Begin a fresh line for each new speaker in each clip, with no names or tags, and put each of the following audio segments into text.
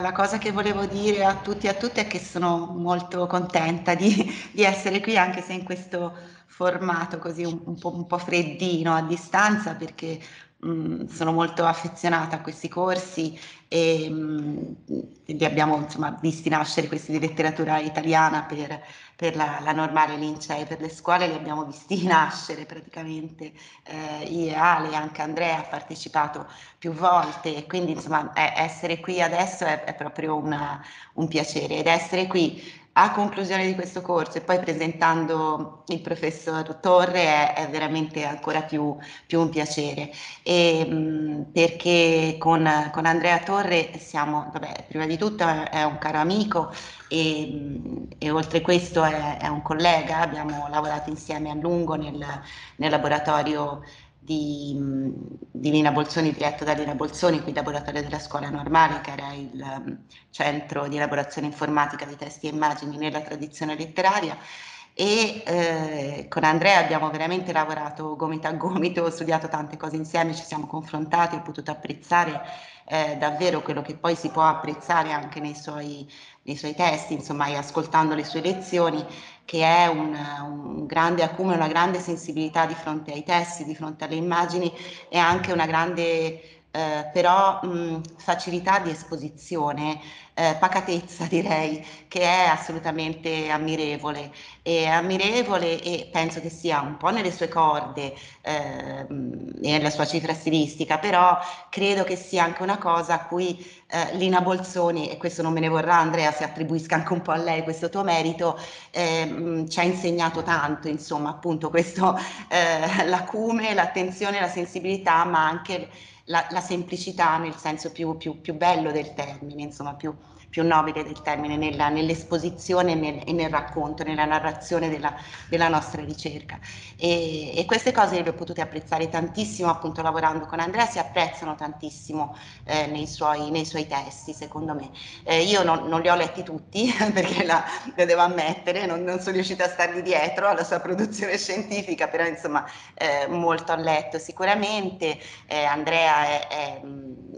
la cosa che volevo dire a tutti e a tutte è che sono molto contenta di, di essere qui, anche se in questo formato così un, un, po', un po', freddino a distanza, perché sono molto affezionata a questi corsi e mh, li abbiamo insomma, visti nascere questi di letteratura italiana per per la, la normale lincei per le scuole li abbiamo visti nascere praticamente, eh, io e Ale, anche Andrea ha partecipato più volte. E quindi insomma è, essere qui adesso è, è proprio una, un piacere. Ed essere qui a conclusione di questo corso e poi presentando il professor Torre è, è veramente ancora più, più, un piacere. E, mh, perché con, con, Andrea Torre siamo, vabbè, prima di tutto è, un caro amico e, e oltre questo è, è, un collega, abbiamo lavorato insieme a lungo nel, nel laboratorio di, di, Lina Bolzoni, diretto da Lina Bolzoni, qui laboratorio della scuola normale, che era il um, centro di elaborazione informatica di testi e immagini nella tradizione letteraria. E eh, con Andrea abbiamo veramente lavorato gomito a gomito, ho studiato tante cose insieme, ci siamo confrontati, ho potuto apprezzare eh, davvero quello che poi si può apprezzare anche nei suoi, nei suoi testi, insomma, e ascoltando le sue lezioni che è un, un, grande accumulo, una grande sensibilità di fronte ai testi, di fronte alle immagini e anche una grande eh, però mh, facilità di esposizione, eh, pacatezza direi, che è assolutamente ammirevole. È ammirevole e penso che sia un po' nelle sue corde eh, e nella sua cifra stilistica, però credo che sia anche una cosa a cui eh, Lina Bolzoni, e questo non me ne vorrà Andrea se attribuisca anche un po' a lei questo tuo merito, eh, ci ha insegnato tanto, insomma, appunto questo eh, l'acume, l'attenzione, la sensibilità, ma anche la, la semplicità nel senso più, più, più, bello del termine, insomma più, più nobile del termine, nella, nell'esposizione e nel, e nel, racconto, nella narrazione della, della nostra ricerca. E, e, queste cose le ho potute apprezzare tantissimo appunto lavorando con Andrea, si apprezzano tantissimo eh, nei, suoi, nei, suoi, testi secondo me. Eh, io non, non, li ho letti tutti perché la, lo devo ammettere, non, non, sono riuscita a stargli dietro alla sua produzione scientifica, però insomma eh, molto ho letto sicuramente. Eh, Andrea è, è,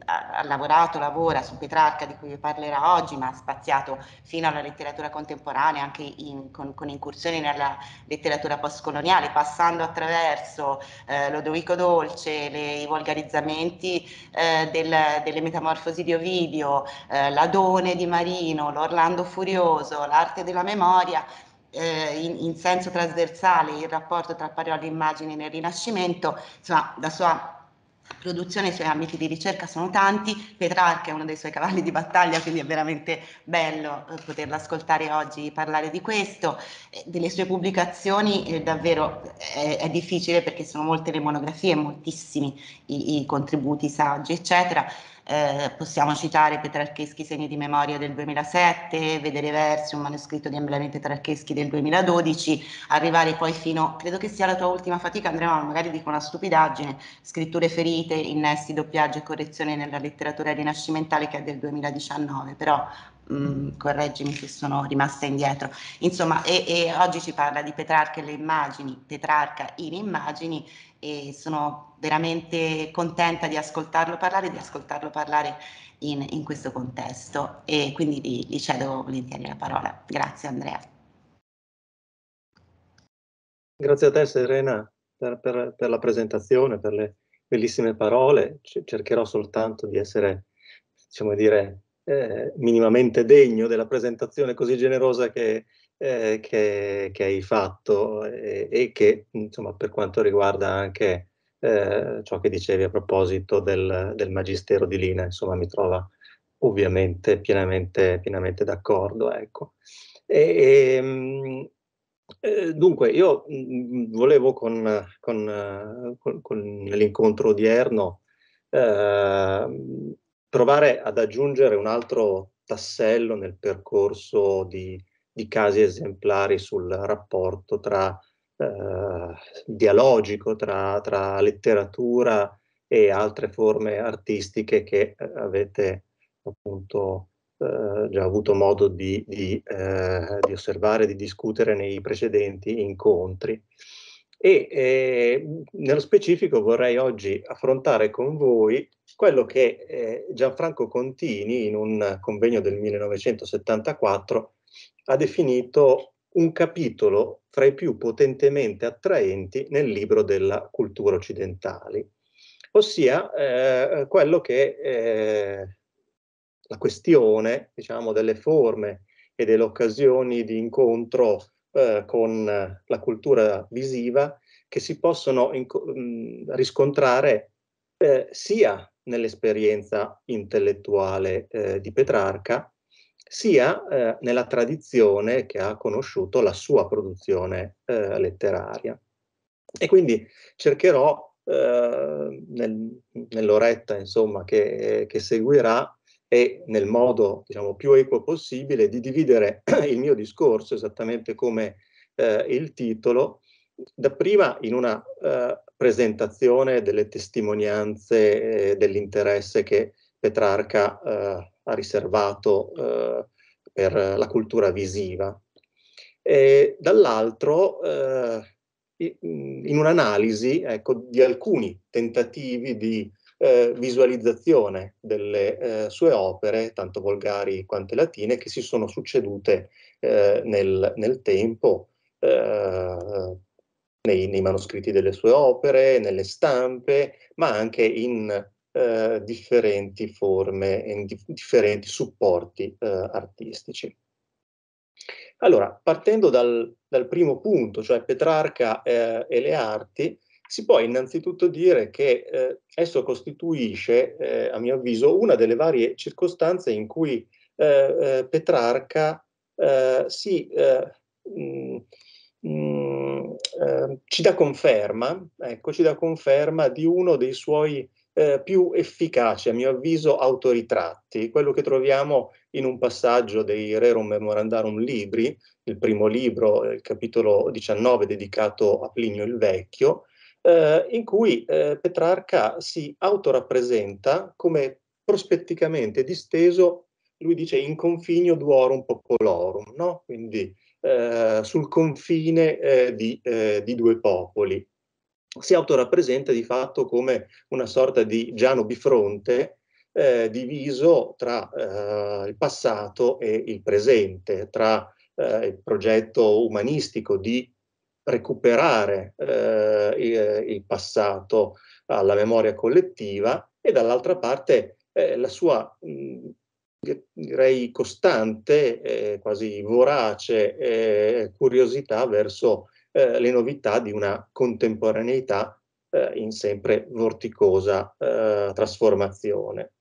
ha, ha lavorato, lavora su Petrarca di cui vi parlerà oggi oggi, ma ha spaziato fino alla letteratura contemporanea, anche in, con, con, incursioni nella letteratura postcoloniale, passando attraverso eh, Lodovico Dolce, le, i volgarizzamenti eh, del, delle metamorfosi di Ovidio, eh, l'Adone di Marino, l'Orlando Furioso, l'arte della memoria. Eh, in, in, senso trasversale il rapporto tra parole e immagini nel Rinascimento, insomma, la sua produzione, i suoi ambiti di ricerca sono tanti, Petrarca è uno dei suoi cavalli di battaglia, quindi è veramente bello eh, poterla ascoltare oggi parlare di questo. Eh, delle sue pubblicazioni eh, davvero è, è, difficile perché sono molte le monografie, moltissimi i, i contributi, saggi, eccetera. Eh, possiamo citare Petrarcheschi Segni di memoria del 2007, Vedere versi, un manoscritto di Emblementi Petrarcheschi del 2012, arrivare poi fino, credo che sia la tua ultima fatica, Andrea, ma magari dico una stupidaggine, Scritture ferite, innesti, doppiaggio e correzione nella letteratura rinascimentale che è del 2019, però mh, mm, correggimi se sono rimasta indietro. Insomma, e, e oggi ci parla di Petrarca e le immagini, Petrarca in immagini e sono veramente contenta di ascoltarlo parlare, di ascoltarlo parlare in, in questo contesto e quindi gli, gli cedo volentieri la parola. Grazie Andrea.
Grazie a te Serena per, per, per la presentazione, per le bellissime parole. Cercherò soltanto di essere, diciamo dire, eh, minimamente degno della presentazione così generosa che, eh, che, che, hai fatto e, e, che, insomma, per quanto riguarda anche eh, ciò che dicevi a proposito del, del, magistero di Lina, insomma, mi trova ovviamente pienamente, pienamente d'accordo. Ecco. E, e, eh, dunque, io mh, volevo con, con, con, con l'incontro odierno eh, provare ad aggiungere un altro tassello nel percorso di di casi esemplari sul rapporto tra eh, dialogico tra, tra, letteratura e altre forme artistiche che eh, avete appunto eh, già avuto modo di, di, eh, di, osservare, di discutere nei precedenti incontri. E eh, nello specifico vorrei oggi affrontare con voi quello che eh, Gianfranco Contini in un convegno del 1974 ha definito un capitolo fra i più potentemente attraenti nel libro della cultura occidentale, ossia eh, quello che eh, la questione, diciamo, delle forme e delle occasioni di incontro eh, con la cultura visiva che si possono mh, riscontrare eh, sia nell'esperienza intellettuale eh, di Petrarca, sia eh, nella tradizione che ha conosciuto la sua produzione eh, letteraria. E quindi cercherò eh, nel, nell'oretta insomma, che, che seguirà e nel modo diciamo, più equo possibile di dividere il mio discorso, esattamente come eh, il titolo, dapprima in una eh, presentazione delle testimonianze eh, dell'interesse che Petrarca eh, ha riservato eh, per la cultura visiva. E dall'altro eh, in un'analisi ecco, di alcuni tentativi di eh, visualizzazione delle eh, sue opere, tanto volgari quanto latine, che si sono succedute eh, nel, nel, tempo nei, nei, manoscritti delle sue opere, nelle stampe, ma anche in eh, differenti forme, in di differenti supporti eh, artistici. Allora, partendo dal, dal, primo punto, cioè Petrarca e le arti, si può innanzitutto dire che eh, esso costituisce, eh, a mio avviso, una delle varie circostanze in cui eh, eh Petrarca eh, si, mh, mh, mm, ci dà conferma, ecco, ci dà conferma di uno dei suoi eh, più efficaci, a mio avviso, autoritratti, quello che troviamo in un passaggio dei Rerum Memorandarum Libri, il primo libro, il capitolo 19 dedicato a Plinio il Vecchio, eh, in cui eh, Petrarca si autorappresenta come prospetticamente disteso, lui dice in confinio duorum popolorum, no? quindi eh, sul confine eh, di, eh, di, due popoli. Si autorappresenta di fatto come una sorta di Giano bifronte eh, diviso tra il passato e il presente, tra il progetto umanistico di recuperare eh, il, passato alla memoria collettiva e dall'altra parte eh, la sua mh, direi costante, eh, quasi vorace eh, curiosità verso eh, le novità di una contemporaneità eh, in sempre vorticosa trasformazione.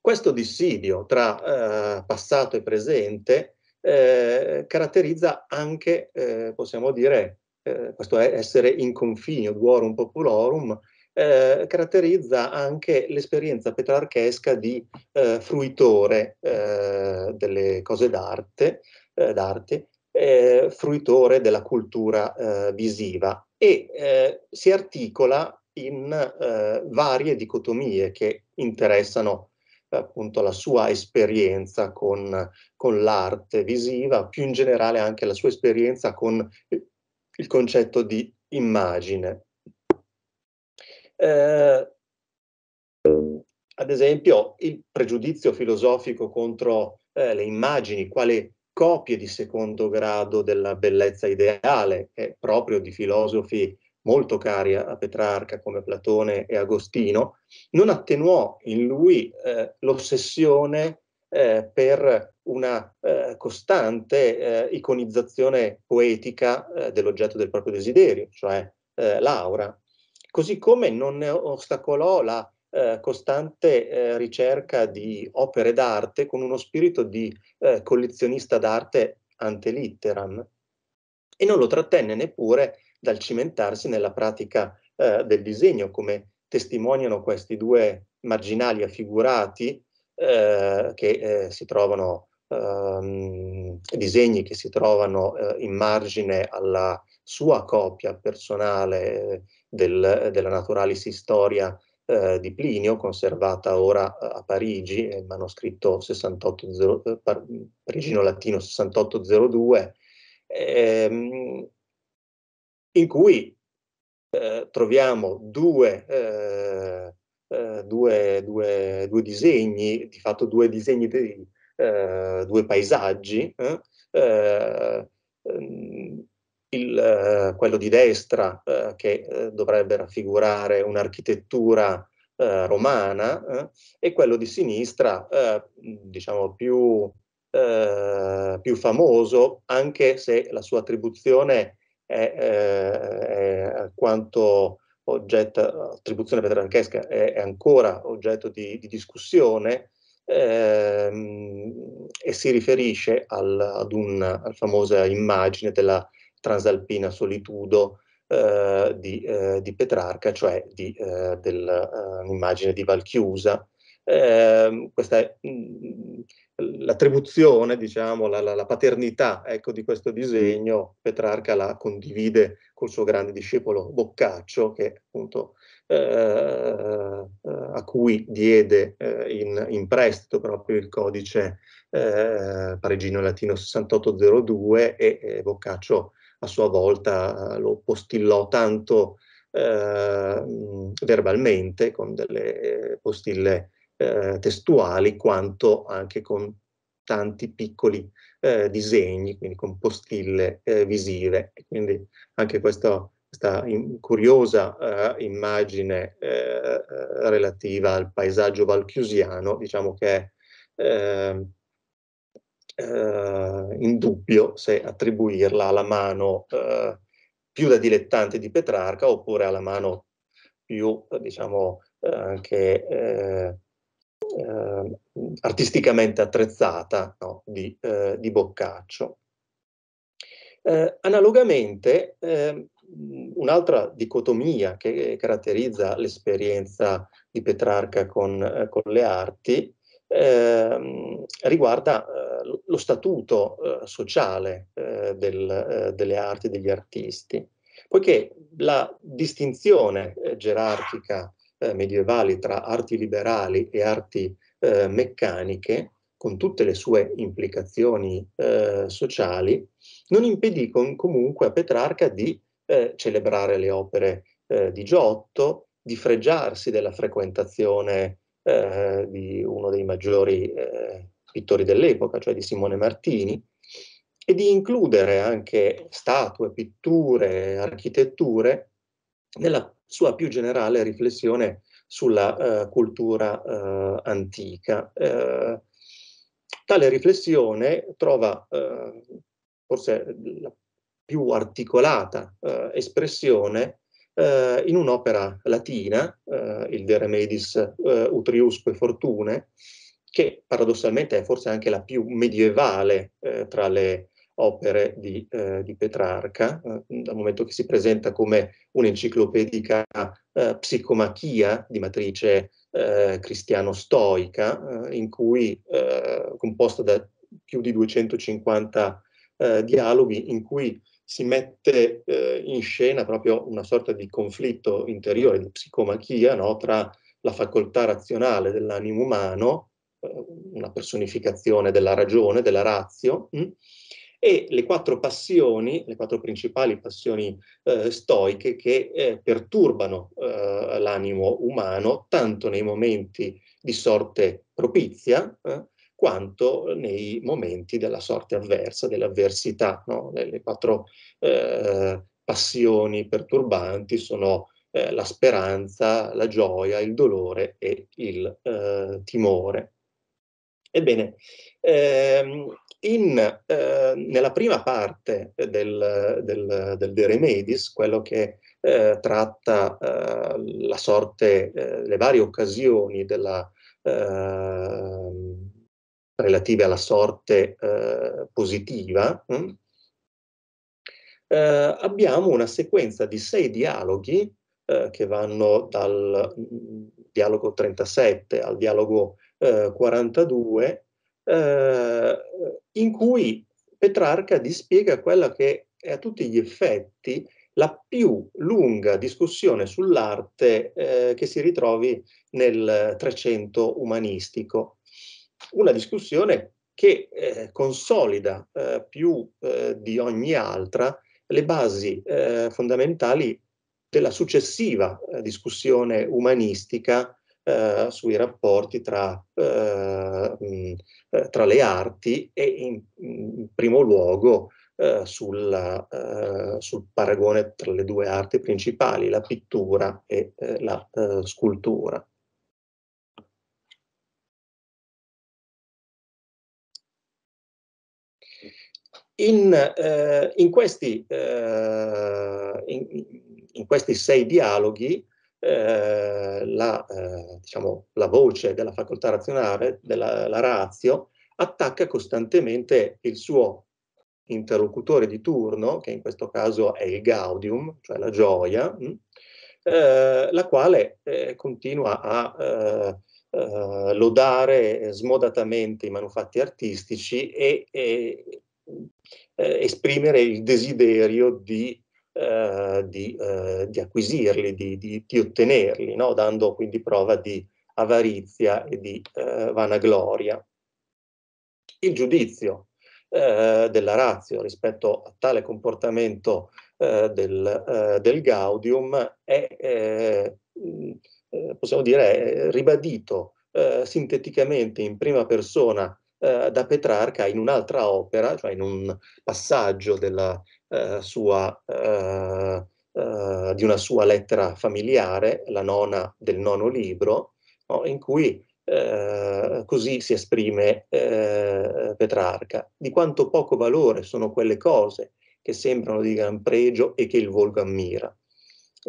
Questo dissidio tra passato e presente eh, caratterizza anche, eh, possiamo dire, eh, questo è essere in confinio, duorum populorum, eh, caratterizza anche l'esperienza petrarchesca di eh, fruitore eh, delle cose d'arte, d'arte fruitore della cultura visiva e si articola in varie dicotomie che interessano appunto la sua esperienza con, con l'arte visiva, più in generale anche la sua esperienza con il concetto di immagine. Eh, ad esempio, il pregiudizio filosofico contro eh, le immagini, quale copie di secondo grado della bellezza ideale, è proprio di filosofi molto cari a, Petrarca come Platone e Agostino, non attenuò in lui eh, l'ossessione eh, per una eh, costante eh, iconizzazione poetica eh, dell'oggetto del proprio desiderio, cioè eh, Laura, così come non ostacolò la costante ricerca di opere d'arte con uno spirito di collezionista d'arte ante litteram e non lo trattenne neppure dal cimentarsi nella pratica eh, del disegno, come testimoniano questi due marginali affigurati eh, che eh, si trovano, ehm, disegni che si trovano eh, in margine alla sua copia personale del, della Naturalis Historia eh, di Plinio, conservata ora a Parigi, il manoscritto 68, eh, parigino latino 6802, ehm, in cui eh, troviamo due, eh, eh, due, due, due, disegni, di fatto due disegni di eh, due paesaggi, eh, ehm, il, quello di destra che dovrebbe raffigurare un'architettura romana e quello di sinistra, diciamo più, più famoso, anche se la sua attribuzione è, è quanto oggetto, attribuzione petrarchesca è, è ancora oggetto di, di discussione ehm, e si riferisce al, ad una famosa immagine della transalpina solitudo eh, di, eh, di, Petrarca, cioè di, eh, dell'immagine eh, di Valchiusa. Ehm, questa è mh, mm, l'attribuzione, diciamo, la, la, la paternità ecco, di questo disegno, Petrarca la condivide col suo grande discepolo Boccaccio, che appunto eh, a cui diede eh, in, in, prestito proprio il codice eh, parigino latino 6802 e, e, Boccaccio a sua volta lo postillò tanto eh, verbalmente con delle postille eh, testuali quanto anche con tanti piccoli eh, disegni, quindi con postille eh, visive. Quindi anche questo, questa in, curiosa eh, immagine eh, relativa al paesaggio valchiusiano, diciamo che è eh, in dubbio se attribuirla alla mano più da dilettante di Petrarca oppure alla mano più, diciamo, anche eh, artisticamente attrezzata no, di, eh, di, Boccaccio. Eh, analogamente, ehm, un'altra dicotomia che caratterizza l'esperienza di Petrarca con, eh, con le arti ehm, riguarda eh, lo statuto eh, sociale del, delle arti e degli artisti, poiché la distinzione gerarchica eh, medievali tra arti liberali e arti eh, meccaniche, con tutte le sue implicazioni eh, sociali, non impedì con, comunque a Petrarca di eh, celebrare le opere eh, di Giotto, di fregiarsi della frequentazione eh, di uno dei maggiori pittori dell'epoca, cioè di Simone Martini, e di includere anche statue, pitture, architetture nella sua più generale riflessione sulla uh, cultura uh, antica. Uh, tale riflessione trova forse la più articolata espressione in un'opera latina, il De Remedis Utriusque Fortune, che paradossalmente è forse anche la più medievale tra le opere di, eh, di Petrarca, eh, dal momento che si presenta come un'enciclopedica eh, psicomachia di matrice eh, cristiano-stoica, eh, in cui, eh, composta da più di 250 dialoghi, in cui si mette in scena proprio una sorta di conflitto interiore di psicomachia no? tra la facoltà razionale dell'animo umano, una personificazione della ragione, della razio, mh? e le quattro passioni, le quattro principali passioni eh, stoiche che eh, perturbano eh, l'animo umano tanto nei momenti di sorte propizia eh, quanto nei momenti della sorte avversa, dell'avversità. No? Le, quattro eh, passioni perturbanti sono eh, la speranza, la gioia, il dolore e il timore. Ebbene, ehm, in, eh, nella prima parte del, del, del De Remedis, quello che eh, tratta eh, la sorte, eh, le varie occasioni della, ehm, relative alla sorte eh, positiva, hm? abbiamo una sequenza di sei dialoghi che vanno dal mm, dialogo 37 al dialogo 42, eh, in cui Petrarca dispiega quella che è a tutti gli effetti la più lunga discussione sull'arte eh, che si ritrovi nel Trecento umanistico. Una discussione che eh, consolida eh, più eh, di ogni altra le basi eh, fondamentali della successiva eh, discussione umanistica eh, sui rapporti tra, mh, tra, le arti e in, in primo luogo eh, sul, sul, paragone tra le due arti principali, la pittura e la scultura. In, eh, in, questi, eh, in, in, questi, sei dialoghi eh, la, eh, diciamo, la, voce della facoltà razionale, della la razio, attacca costantemente il suo interlocutore di turno, che in questo caso è il gaudium, cioè la gioia, mh, mm, eh, la quale eh, continua a lodare smodatamente i manufatti artistici e, e esprimere il desiderio di, eh, di, eh, di acquisirli, di, di, ottenerli, no? dando quindi prova di avarizia e di eh, vanagloria. Il giudizio eh, della razio rispetto a tale comportamento eh, del, del, gaudium è, possiamo dire, ribadito sinteticamente in prima persona eh, da Petrarca in un'altra opera, cioè in un passaggio della, eh, sua, eh, eh, di una sua lettera familiare, la nona del nono libro, no, in cui eh, così si esprime Petrarca, di quanto poco valore sono quelle cose che sembrano di gran pregio e che il volgo ammira.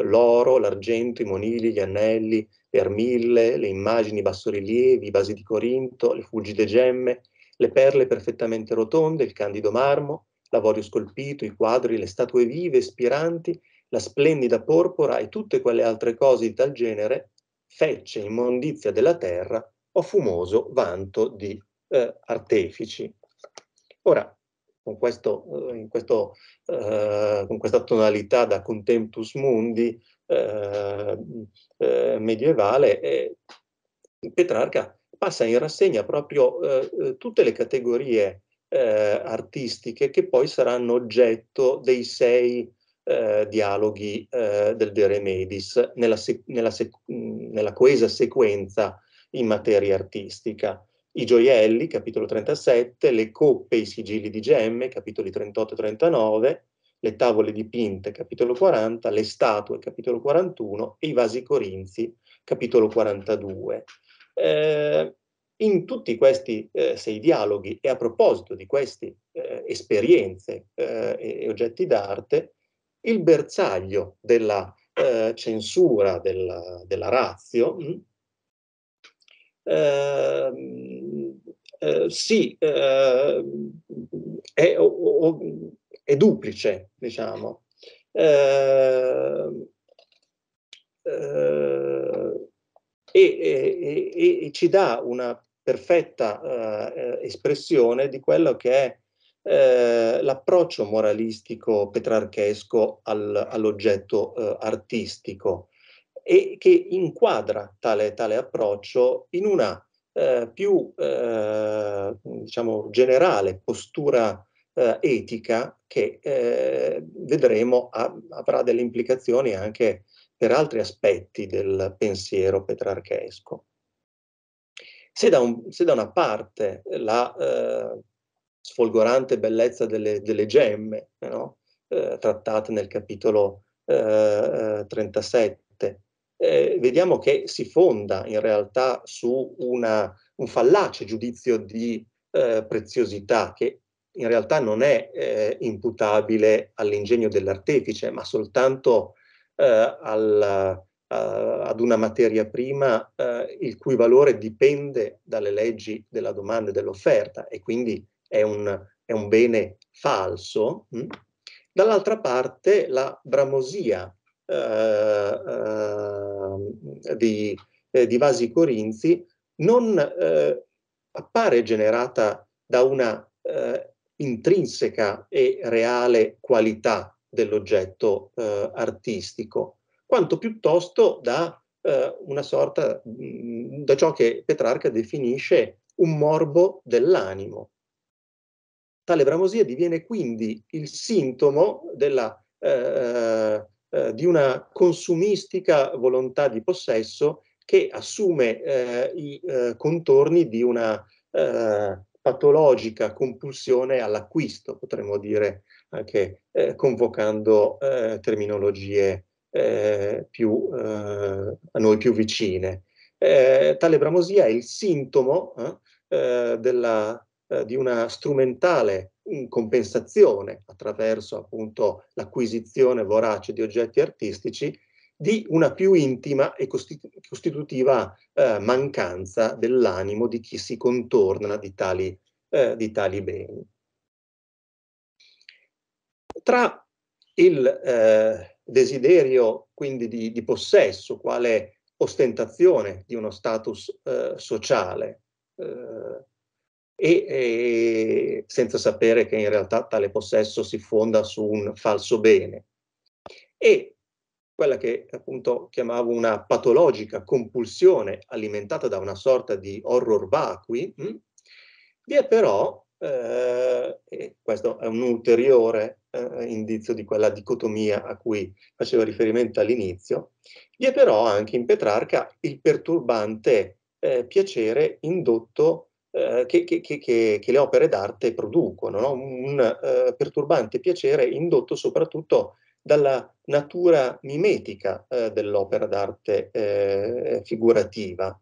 L'oro, l'argento, i monili, gli anelli, le armille, le immagini bassorilievi, i vasi di Corinto, le fulgide gemme, le perle perfettamente rotonde, il candido marmo, l'avorio scolpito, i quadri, le statue vive, spiranti, la splendida porpora e tutte quelle altre cose di tal genere, fecce immondizia della terra o fumoso vanto di eh, artefici. Ora, con, questo, eh, questo, eh, con questa tonalità da contemptus mundi, medievale, eh, Petrarca passa in rassegna proprio eh, tutte le categorie artistiche che poi saranno oggetto dei sei eh, dialoghi eh, del De Remedis nella, nella, nella, coesa sequenza in materia artistica. I gioielli, capitolo 37, le coppe e i sigilli di gemme, capitoli 38 e 39, le tavole dipinte, capitolo 40, le statue, capitolo 41, e i vasi corinzi, capitolo 42. Eh, in tutti questi eh, sei dialoghi e a proposito di queste eh, esperienze eh, e oggetti d'arte, il bersaglio della eh, censura della, della razio mh, mm, ehm, eh, sì, è, o, o, è duplice, diciamo. Eh, eh, e, e, e, ci dà una perfetta eh, espressione di quello che è eh, l'approccio moralistico petrarchesco al, all'oggetto eh, artistico e che inquadra tale, tale approccio in una eh, più eh, diciamo generale postura eh, etica che eh, vedremo ha, avrà delle implicazioni anche per altri aspetti del pensiero petrarchesco. Se da, un, se da una parte la eh, sfolgorante bellezza delle, delle gemme, no? eh, trattate nel capitolo 37, eh, eh, vediamo che si fonda in realtà su una, un fallace giudizio di preziosità che in realtà non è eh, imputabile all'ingegno dell'artefice, ma soltanto eh, al, uh, ad una materia prima uh, il cui valore dipende dalle leggi della domanda e dell'offerta e quindi è un, è un bene falso. Hm? Dall'altra parte la bramosia uh, di, eh, di, Vasi Corinzi non appare generata da una intrinseca e reale qualità dell'oggetto eh, artistico, quanto piuttosto da eh, una sorta, mh, mm, da ciò che Petrarca definisce un morbo dell'animo. tale bramosia diviene quindi il sintomo della, eh, eh, di una consumistica volontà di possesso che assume eh, i eh, contorni di una eh, patologica compulsione all'acquisto, potremmo dire anche eh, convocando terminologie più, a noi più vicine. tale bramosia è il sintomo della eh, di una strumentale compensazione attraverso appunto l'acquisizione vorace di oggetti artistici di una più intima e costitutiva eh, mancanza dell'animo di chi si contorna di tali, eh, di tali beni. Tra il eh, desiderio quindi di, di, possesso, quale ostentazione di uno status eh, sociale, eh, e, e senza sapere che in realtà tale possesso si fonda su un falso bene. E quella che appunto chiamavo una patologica compulsione alimentata da una sorta di horror vacui, mh? Hm, vi è però, eh, e questo è un ulteriore eh, indizio di quella dicotomia a cui facevo riferimento all'inizio, vi è però anche in Petrarca il perturbante eh, piacere indotto eh, che, che, che, che, le opere d'arte producono, no? un eh, perturbante piacere indotto soprattutto dalla natura mimetica eh, dell'opera d'arte eh, figurativa.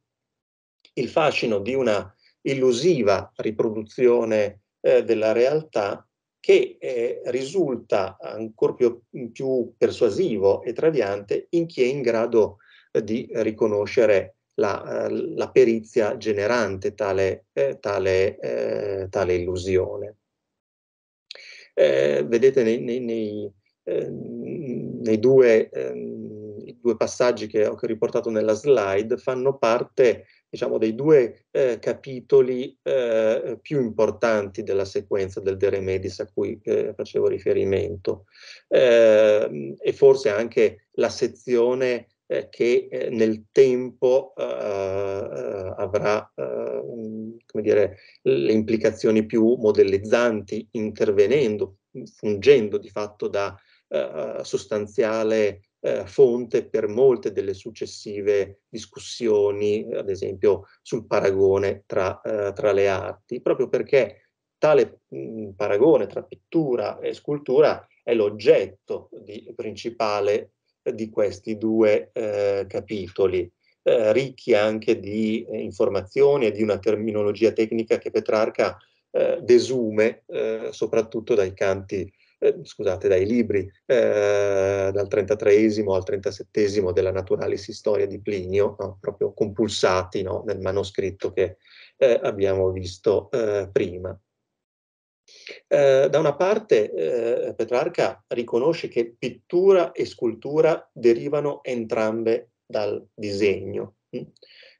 Il fascino di una illusiva riproduzione eh, della realtà che eh, risulta ancora più, più, persuasivo e traviante in chi è in grado di riconoscere la, eh, la perizia generante tale, eh, tale, eh, tale illusione. Eh, vedete nei, nei, nei, nei due, ehm, due, passaggi che ho riportato nella slide fanno parte diciamo, dei due eh, capitoli eh, più importanti della sequenza del De Remedis a cui eh, facevo riferimento. Eh, e forse anche la sezione eh, che eh, nel tempo eh avrà come dire, le implicazioni più modellizzanti, intervenendo, fungendo di fatto da sostanziale eh, fonte per molte delle successive discussioni, ad esempio sul paragone tra, eh, tra le arti, proprio perché tale mh, paragone tra pittura e scultura è l'oggetto principale di questi due eh, capitoli, eh, ricchi anche di eh, informazioni e di una terminologia tecnica che Petrarca eh, desume eh, soprattutto dai canti, eh, scusate, dai libri dal 33 al 37 della Naturalis Historia di Plinio, no? proprio compulsati no? nel manoscritto che abbiamo visto prima. Eh, da una parte eh, Petrarca riconosce che pittura e scultura derivano entrambe dal disegno, mh? Hm,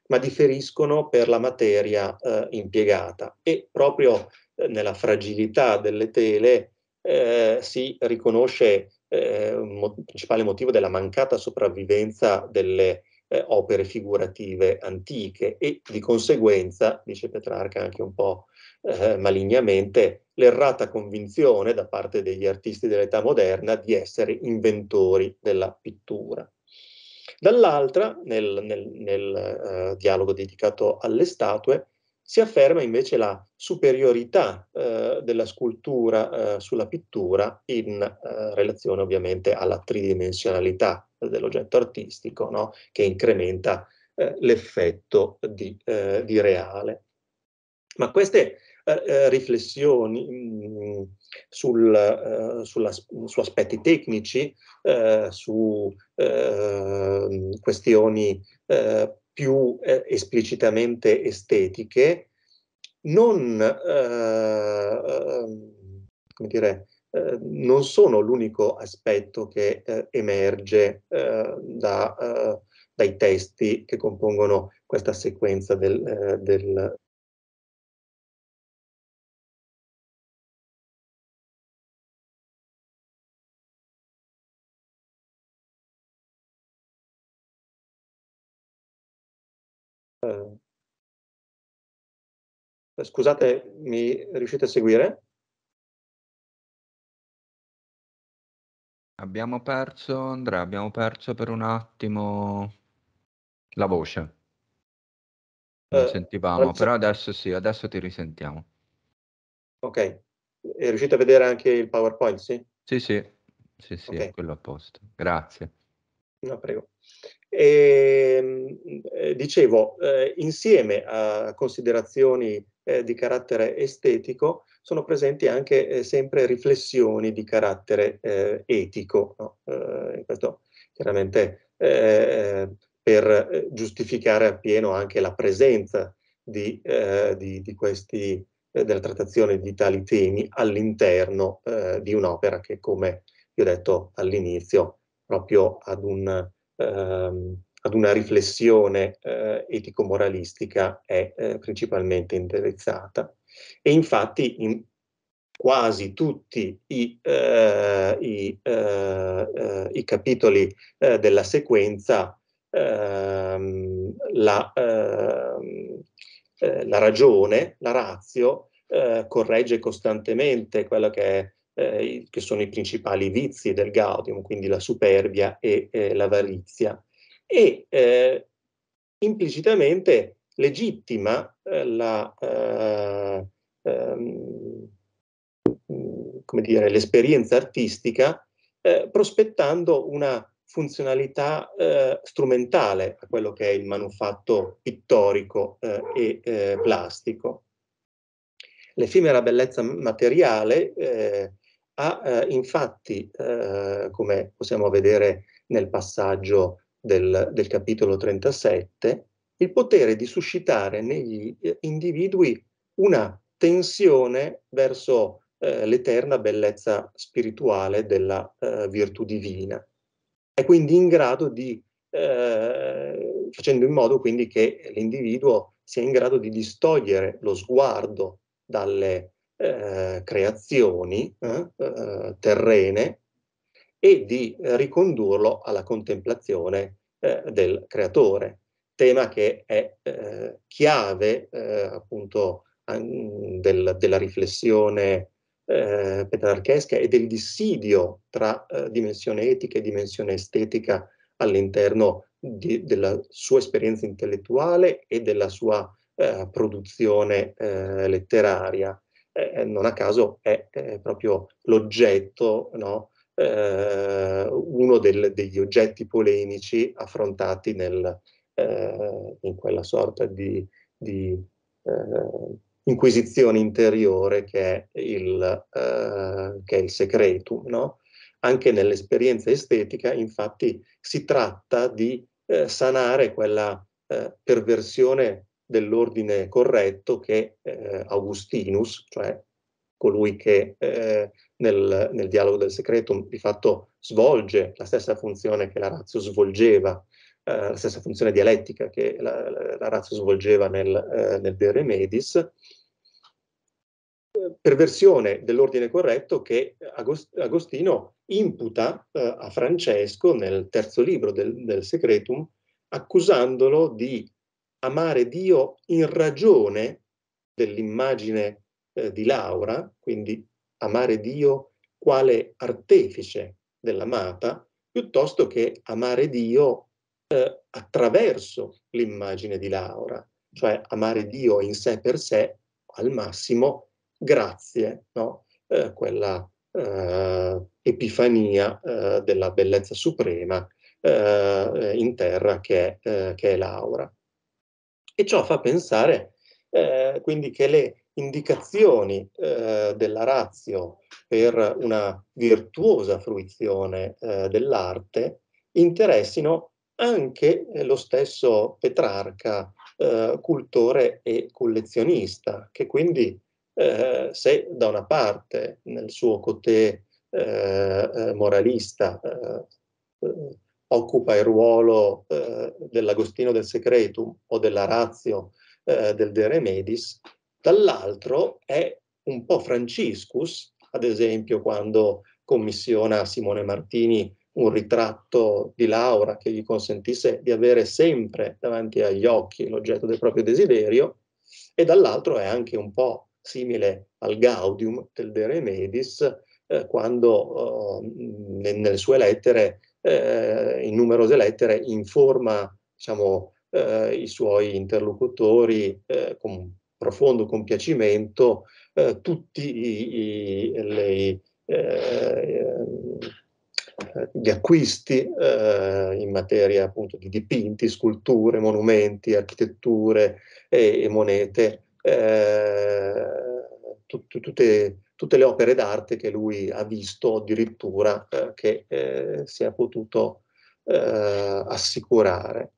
ma differiscono per la materia eh, impiegata e proprio eh, nella fragilità delle tele eh, si riconosce eh, un principale motivo della mancata sopravvivenza delle opere figurative antiche e di conseguenza, dice Petrarca anche un po' eh, malignamente l'errata convinzione da parte degli artisti dell'età moderna di essere inventori della pittura. Dall'altra, nel, nel, nel uh, dialogo dedicato alle statue, si afferma invece la superiorità uh, della scultura uh, sulla pittura in relazione ovviamente alla tridimensionalità dell'oggetto artistico, no? che incrementa l'effetto di, di reale. Ma queste eh, eh, riflessioni mh, mm, sul, eh, sulla, su aspetti tecnici, eh, su questioni eh, più eh, esplicitamente estetiche, non, ehm, come dire, non sono l'unico aspetto che emerge da, dai testi che compongono questa sequenza del, del, Scusate, mi riuscite a seguire?
Abbiamo perso, Andrea, abbiamo perso per un attimo la voce. Non
eh,
sentivamo, però adesso sì, adesso ti risentiamo.
Ok, e riuscite a vedere anche il PowerPoint, sì?
Sì, sì, sì, sì,
okay.
è quello a posto. Grazie.
No, prego. E, dicevo, eh, insieme a considerazioni eh, di carattere estetico, sono presenti anche eh, sempre riflessioni di carattere eh, etico. No? Eh, questo chiaramente eh, per eh, giustificare appieno anche la presenza di, di, di questi, della trattazione di tali temi all'interno di un'opera che, come vi ho detto all'inizio, proprio ad un ehm, ad una riflessione eh, etico-moralistica è eh, principalmente indirizzata. E infatti in quasi tutti i, eh, i, eh, eh, i capitoli eh, della sequenza ehm, la, ehm, eh, la ragione, la razio, corregge costantemente quello che è che sono i principali vizi del Gaudium, quindi la superbia e eh, l'avarizia, e eh, implicitamente legittima eh, la, eh, ehm, come dire, l'esperienza artistica eh, prospettando una funzionalità strumentale a quello che è il manufatto pittorico e plastico. L'effimera bellezza materiale eh, ha eh, infatti, eh, come possiamo vedere nel passaggio del, del, capitolo 37, il potere di suscitare negli eh, individui una tensione verso eh, l'eterna bellezza spirituale della eh, virtù divina. È quindi in grado di, eh, facendo in modo quindi che l'individuo sia in grado di distogliere lo sguardo dalle eh, creazioni eh, terrene e di ricondurlo alla contemplazione eh, del creatore, tema che è eh, chiave eh, appunto del, della riflessione petrarchesca e del dissidio tra dimensione etica e dimensione estetica all'interno della sua esperienza intellettuale e della sua eh, produzione eh, letteraria. Eh, non a caso è proprio l'oggetto, no? Eh, uno del, degli oggetti polemici affrontati nel, eh, in quella sorta di, di eh, inquisizione interiore che è il, che è il secretum. No? Anche nell'esperienza estetica, infatti, si tratta di sanare quella perversione dell'ordine corretto che eh, Augustinus, cioè colui che eh, nel, nel, dialogo del secretum di fatto svolge la stessa funzione che la razio svolgeva, eh, la stessa funzione dialettica che la, la, la svolgeva nel, eh, nel De Remedis, perversione dell'ordine corretto che Agost Agostino imputa eh, a Francesco nel terzo libro del, del Secretum, accusandolo di amare Dio in ragione dell'immagine eh, di Laura, quindi amare Dio quale artefice dell'amata, piuttosto che amare Dio eh, attraverso l'immagine di Laura, cioè amare Dio in sé per sé, al massimo, grazie, no? eh, quella eh, epifania eh, della bellezza suprema eh, in terra che è, che è Laura. E ciò fa pensare eh, quindi che le indicazioni eh, della razio per una virtuosa fruizione eh, dell'arte interessino anche lo stesso Petrarca, eh, cultore e collezionista, che quindi eh, se da una parte nel suo cotè eh, moralista occupa il ruolo eh, dell'Agostino del Secretum o della Razio eh, del De Remedis, dall'altro è un po' Franciscus, ad esempio quando commissiona a Simone Martini un ritratto di Laura che gli consentisse di avere sempre davanti agli occhi l'oggetto del proprio desiderio, e dall'altro è anche un po' simile al Gaudium del De Remedis, eh, quando nelle sue lettere, in numerose lettere, informa diciamo, i suoi interlocutori con profondo compiacimento tutti i, i, le, gli acquisti eh, in materia appunto di dipinti, sculture, monumenti, architetture e, e monete, eh, tut, tutte, tutte, le opere d'arte che lui ha visto addirittura eh, che eh, si è potuto eh, assicurare.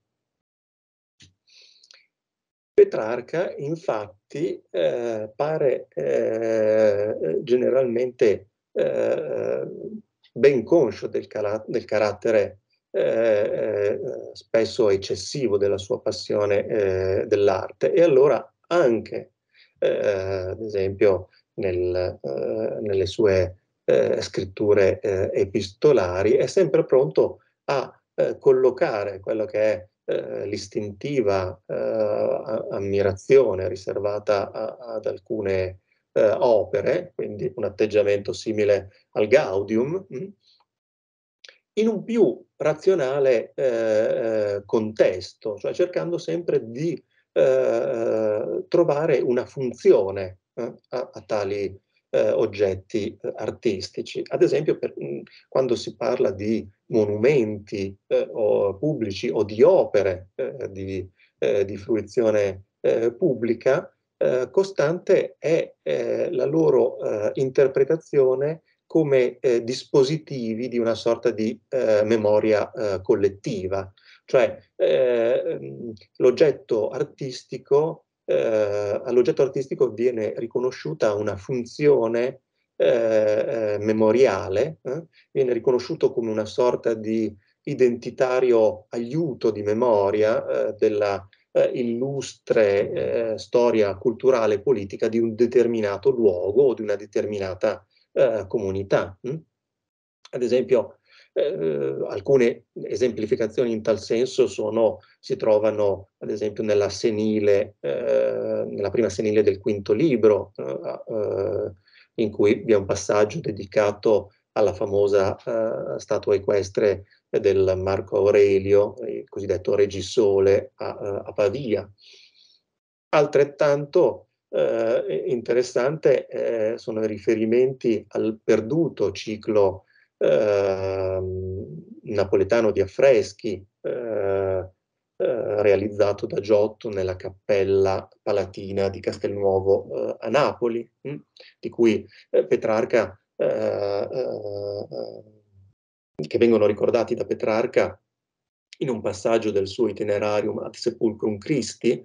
Petrarca infatti eh, pare generalmente ben conscio del, del carattere eh, eh, spesso eccessivo della sua passione eh, dell'arte. E allora anche, eh, ad esempio, nel, eh, nelle sue eh, scritture epistolari, è sempre pronto a collocare quello che è l'istintiva ammirazione riservata a, ad alcune eh, opere, quindi un atteggiamento simile al Gaudium, mm, in un più razionale eh, eh, contesto, cioè cercando sempre di eh, trovare una funzione eh, a, a, tali eh, oggetti artistici. Ad esempio, per, mh, mm, quando si parla di monumenti o pubblici o di opere di, di fruizione pubblica, eh, costante è eh, la loro eh, interpretazione come eh, dispositivi di una sorta di eh, memoria eh, collettiva, cioè ehm, l'oggetto artistico, all'oggetto artistico viene riconosciuta una funzione memoriale, viene riconosciuto come una sorta di identitario aiuto di memoria della eh, illustre eh, storia culturale e politica di un determinato luogo o di una determinata eh, comunità. Hm? Ad esempio, eh, alcune esemplificazioni in tal senso sono, si trovano ad esempio nella senile, eh, nella prima senile del quinto libro, eh, in cui vi è un passaggio dedicato alla famosa statua equestre del Marco Aurelio, il cosiddetto Regisole a, a Pavia. Altrettanto eh, interessante eh, sono i riferimenti al perduto ciclo eh, napoletano di affreschi eh, eh, realizzato da Giotto nella cappella palatina di Castelnuovo eh, a Napoli, mh, di cui Petrarca che vengono ricordati da Petrarca in un passaggio del suo itinerarium ad Sepulcrum Christi,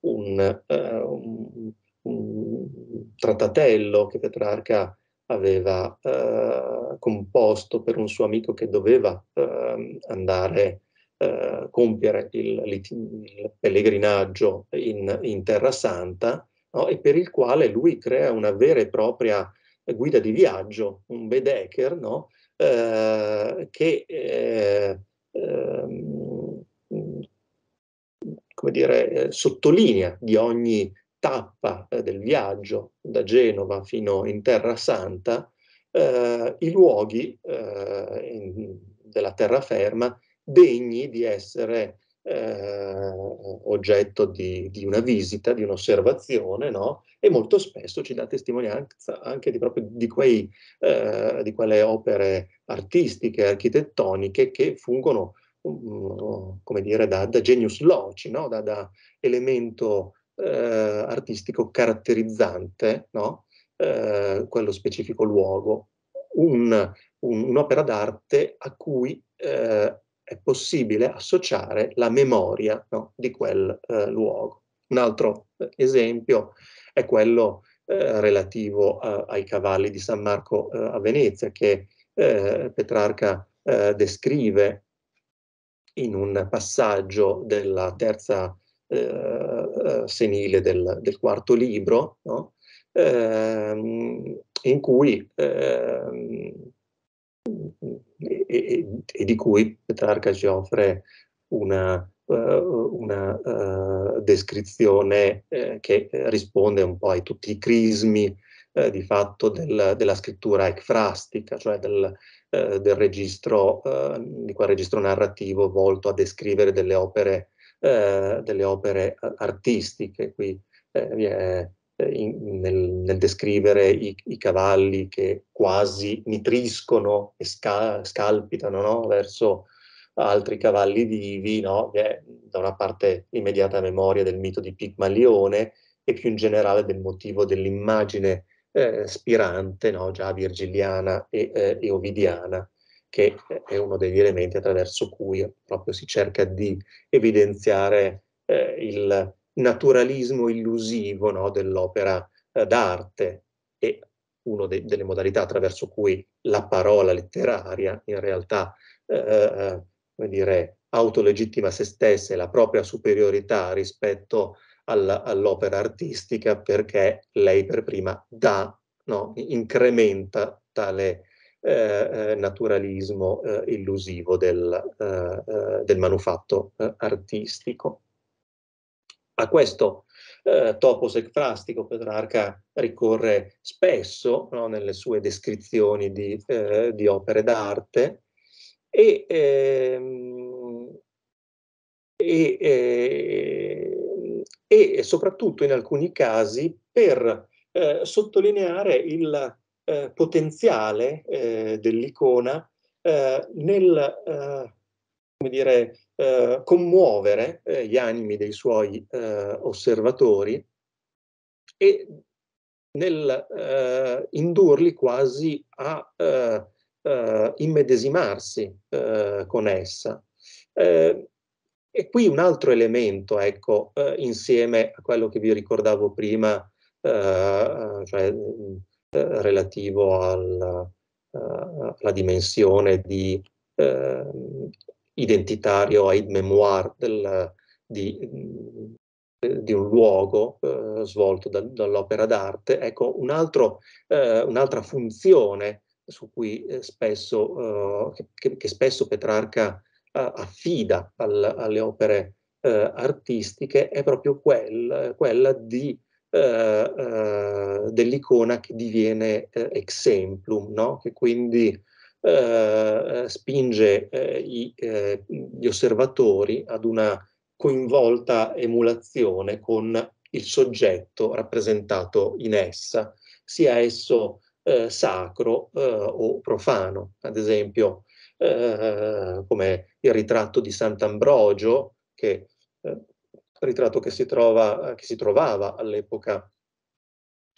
un, un, un trattatello che Petrarca aveva uh, composto per un suo amico che doveva uh, andare a compiere il, il, pellegrinaggio in, in Terra Santa no? e per il quale lui crea una vera e propria guida di viaggio, un Bedecker, no? eh, che eh, ehm, come dire, eh, sottolinea di ogni tappa eh, del viaggio da Genova fino in Terra Santa eh, i luoghi in, della terraferma degni di essere eh, oggetto di, di, una visita, di un'osservazione, no? e molto spesso ci dà testimonianza anche di, proprio di, quei, eh, di quelle opere artistiche, architettoniche che fungono, um, come dire, da, da genius loci, no? da, da, elemento eh, artistico caratterizzante no? Eh, quello specifico luogo. Un, un, un'opera d'arte a cui eh, è possibile associare la memoria no, di quel eh, luogo. Un altro eh, esempio è quello eh, relativo ai cavalli di San Marco eh, a Venezia che eh, Petrarca eh, descrive in un passaggio della terza senile del, del, quarto libro, no? ehm, in cui ehm, e, e, di cui Petrarca ci offre una, uh, una uh, descrizione uh, che risponde un po' a tutti i crismi eh, di fatto del, della scrittura ecfrastica, cioè del, eh, del registro, eh, di quel registro narrativo volto a descrivere delle opere, eh, delle opere artistiche. Qui eh, in, nel, nel, descrivere i, i, cavalli che quasi nitriscono e sca, scalpitano no? verso altri cavalli vivi, no? è da una parte l'immediata memoria del mito di Pigmalione e più in generale del motivo dell'immagine eh, spirante, no? già virgiliana e, eh, e, ovidiana, che è uno degli elementi attraverso cui proprio si cerca di evidenziare eh, il naturalismo illusivo no? dell'opera eh, d'arte e una de delle modalità attraverso cui la parola letteraria in realtà eh, eh, come dire, autolegittima se stessa e la propria superiorità rispetto all'opera artistica perché lei per prima dà, no, incrementa tale eh, eh naturalismo eh, illusivo del, eh, eh del eh, artistico. A questo eh, topos ecfrastico Petrarca ricorre spesso no, nelle sue descrizioni di, di opere d'arte e, ehm, e, e e soprattutto in alcuni casi per eh, sottolineare il eh, potenziale eh, dell'icona eh, nel come dire, commuovere gli animi dei suoi osservatori e nel indurli quasi a immedesimarsi con essa. Eh, e qui un altro elemento, ecco, eh, insieme a quello che vi ricordavo prima, eh, cioè eh, relativo al, eh, alla dimensione di ehm, identitario aid memoir del, di, di, un luogo eh, svolto da, dall'opera d'arte, ecco, un altro, eh, un'altra funzione su cui spesso, che, che spesso Petrarca affida al, alle opere eh, artistiche è proprio quel, quella di, eh, eh, dell'icona che diviene eh, exemplum, no? che quindi eh, spinge eh, i, gli osservatori ad una coinvolta emulazione con il soggetto rappresentato in essa, sia esso sacro o profano. Ad esempio, eh, come il ritratto di Sant'Ambrogio, che eh, ritratto che si, trova, che si trovava all'epoca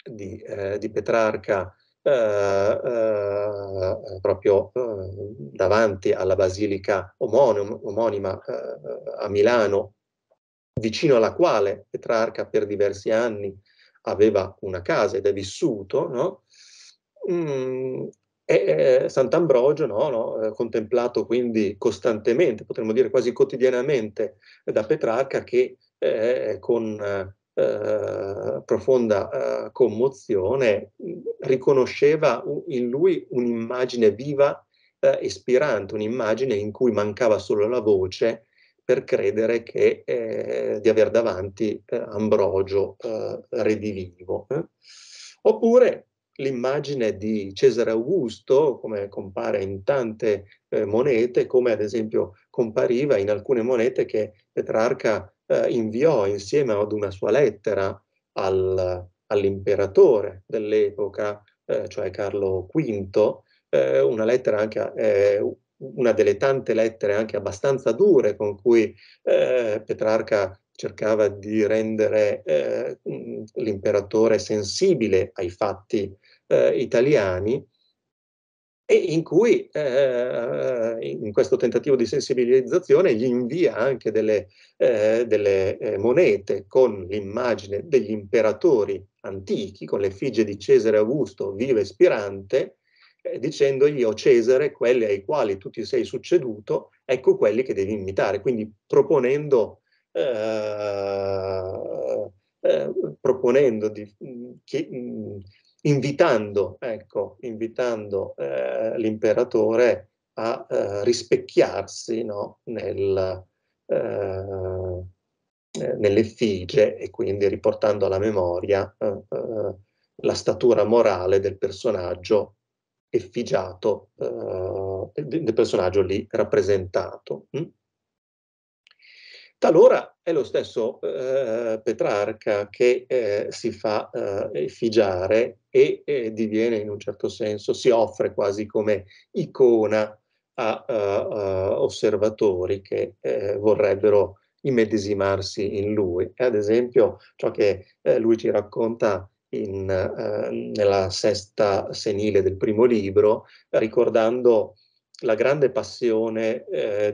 di, eh, di, Petrarca eh, eh, proprio davanti alla basilica omonima, omonima a Milano, vicino alla quale Petrarca per diversi anni aveva una casa ed è vissuto, no? Mm, e eh, Sant'Ambrogio, no, no, eh, contemplato quindi costantemente, potremmo dire quasi quotidianamente, da Petrarca, che eh, con eh, profonda eh, commozione riconosceva in lui un'immagine viva, eh, ispirante, un'immagine in cui mancava solo la voce per credere che, di aver davanti Ambrogio redivivo. Oppure l'immagine di Cesare Augusto, come compare in tante eh, monete, come ad esempio compariva in alcune monete che Petrarca eh, inviò insieme ad una sua lettera al, all'imperatore dell'epoca, eh, cioè Carlo V, eh, una lettera anche eh, una delle tante lettere anche abbastanza dure con cui eh, Petrarca cercava di rendere eh, l'imperatore sensibile ai fatti italiani e in cui eh, in questo tentativo di sensibilizzazione gli invia anche delle, eh, delle eh, monete con l'immagine degli imperatori antichi, con l'effigie di Cesare Augusto vivo e spirante, eh, dicendogli o Cesare, quelli ai quali tu ti sei succeduto, ecco quelli che devi imitare, quindi proponendo eh, eh, proponendo di, che, invitando, ecco, invitando eh, l'imperatore a eh, rispecchiarsi no, nel, eh, nell'effigie e quindi riportando alla memoria eh, eh, la statura morale del personaggio effigiato, eh, del personaggio lì rappresentato. Hm? Talora è lo stesso eh, Petrarca che eh, si fa eh, effigiare e diviene in un certo senso, si offre quasi come icona a, a, a osservatori che eh, vorrebbero immedesimarsi in lui. E ad esempio ciò che eh, lui ci racconta in, eh, nella sesta senile del primo libro, ricordando la grande passione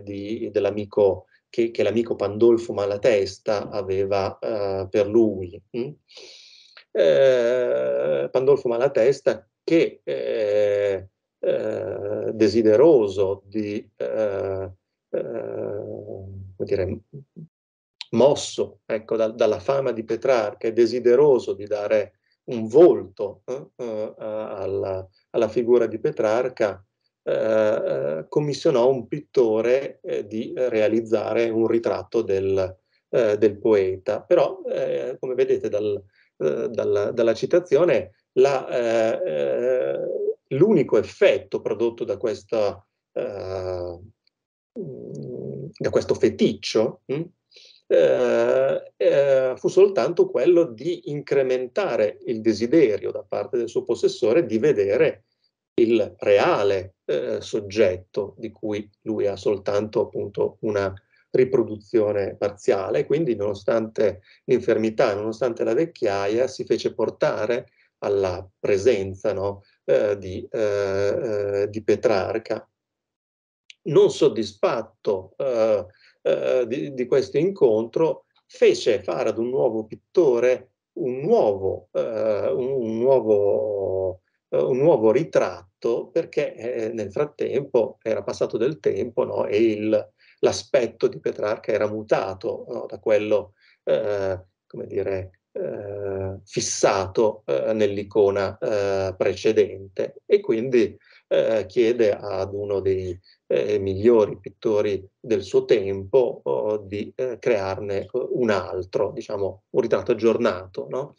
di, dell'amico che, che l'amico Pandolfo Malatesta aveva uh, per lui. Mm? Eh, Pandolfo Malatesta che eh, eh, desideroso di eh, eh, dire, mosso ecco, da, dalla fama di Petrarca desideroso di dare un volto alla, alla, figura di Petrarca, eh, eh, commissionò un pittore eh, di realizzare un ritratto del, eh, del poeta. Però, eh, come vedete dal, dal, dalla citazione, l'unico effetto prodotto da, questa, da questo feticcio mh, hm, eh, eh, fu soltanto quello di incrementare il desiderio da parte del suo possessore di vedere il reale eh, soggetto di cui lui ha soltanto appunto una riproduzione parziale, quindi nonostante l'infermità, nonostante la vecchiaia, si fece portare alla presenza no, eh, di, eh, eh di, Petrarca. Non soddisfatto eh, eh, di, di, questo incontro, fece fare ad un nuovo pittore un nuovo, un, un nuovo eh, un nuovo ritratto perché eh, nel frattempo era passato del tempo no? e l'aspetto di Petrarca era mutato no? da quello, eh, come dire, eh, fissato eh, nell'icona eh, precedente e quindi chiede ad uno dei migliori pittori del suo tempo oh, di crearne un altro, diciamo un ritratto aggiornato. No?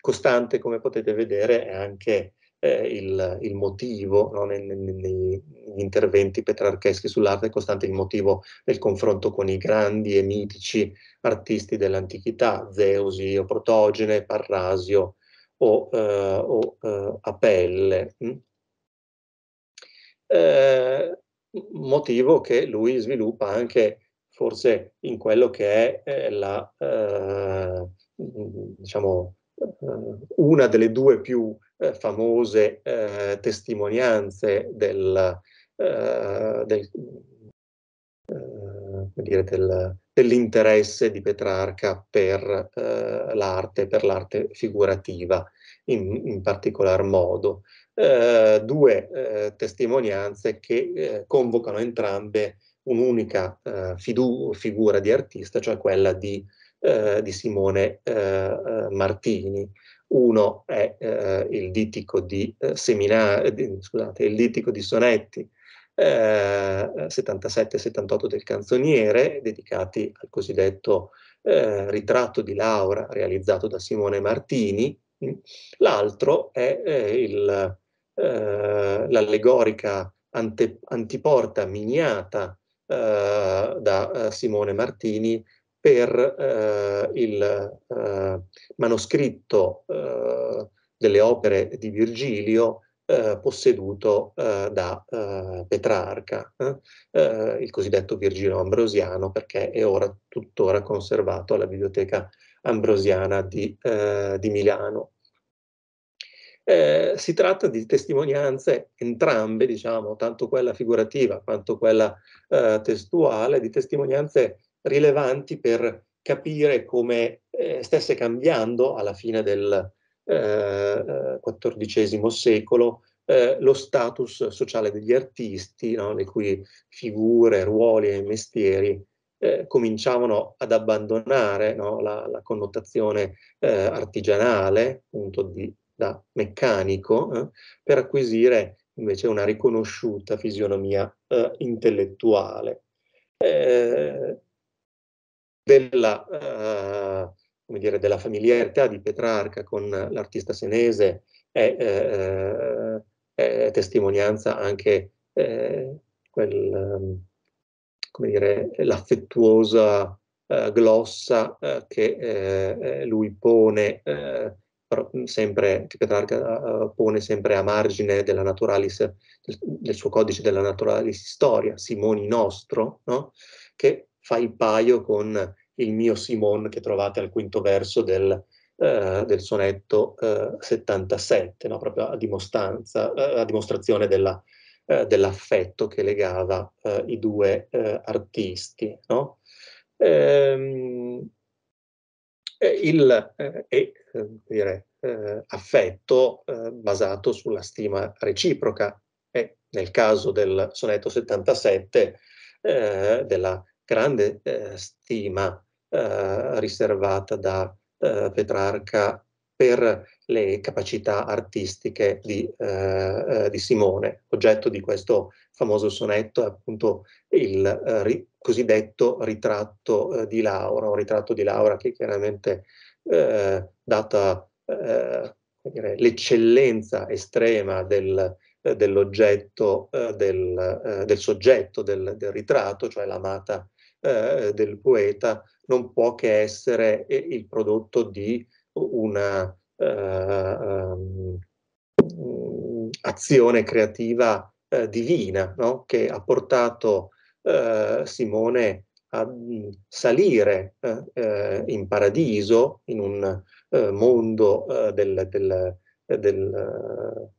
Costante, come potete vedere, è anche eh, il, il, motivo no? negli interventi petrarcheschi sull'arte, costante il motivo del confronto con i grandi e mitici artisti dell'antichità, Zeusi o Protogene, Parrasio o, eh, o eh, Apelle. Mm? Eh, motivo che lui sviluppa anche forse in quello che è eh, la, eh, diciamo, eh, una delle due più eh, famose eh, testimonianze del, del, del, dell'interesse di Petrarca per l'arte, per l'arte figurativa in, in, particolar modo. Eh, due eh, testimonianze che eh, convocano entrambe un'unica figura di artista, cioè quella di eh, di Simone eh, eh, Martini. Uno è eh, il dittico di, di, scusate, il dittico di sonetti 77-78 del canzoniere, dedicati al cosiddetto ritratto di Laura realizzato da Simone Martini. L'altro è l'allegorica ante, antiporta miniata da Simone Martini per eh, il eh, manoscritto eh, delle opere di Virgilio posseduto da Petrarca, il cosiddetto Virgilio Ambrosiano, perché è ora tuttora conservato alla Biblioteca Ambrosiana di, di Milano. Eh, si tratta di testimonianze entrambe, diciamo, tanto quella figurativa quanto quella eh, testuale, di testimonianze rilevanti per capire come eh, stesse cambiando alla fine del XIV eh, secolo eh, lo status sociale degli artisti, no? le cui figure, ruoli e mestieri eh, cominciavano ad abbandonare no? la, la, connotazione eh, artigianale, appunto di, da meccanico, eh, per acquisire invece una riconosciuta fisionomia intellettuale. Eh, della, come dire, della familiarità di Petrarca con l'artista senese è, eh, è testimonianza anche eh, quel, come dire, l'affettuosa eh, glossa eh, che eh, lui pone sempre, che Petrarca pone sempre a margine della naturalis, del, del suo codice della naturalis storia, Simoni nostro, no? che fa il paio con il mio Simon che trovate al quinto verso del, eh, del sonetto eh, 77, no? proprio a, eh, a dimostrazione della, eh, dell'affetto che legava eh, i due eh, artisti. No? Ehm, il dire, affetto basato sulla stima reciproca e nel caso del sonetto 77 della grande stima eh, riservata da eh, Petrarca per le capacità artistiche di, eh, eh, di, Simone. Oggetto di questo famoso sonetto è appunto il eh, ri, cosiddetto ritratto eh, di Laura, un ritratto di Laura che chiaramente data l'eccellenza estrema del, dell'oggetto, del, del, soggetto del, del ritratto, cioè l'amata eh, del poeta, non può che essere eh, il prodotto di una eh, um, azione creativa eh, divina, no? che ha portato eh, Simone a mm, salire eh, in paradiso, in un mondo del, del, del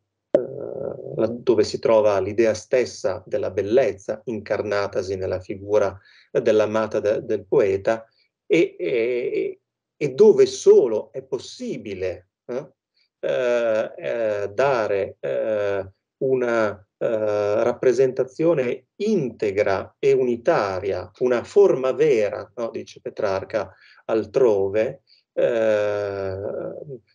dove si trova l'idea stessa della bellezza incarnatasi nella figura dell'amata de, del poeta e, e, e, dove solo è possibile eh, eh, eh dare eh, una eh, rappresentazione integra e unitaria, una forma vera, no, dice Petrarca altrove, eh,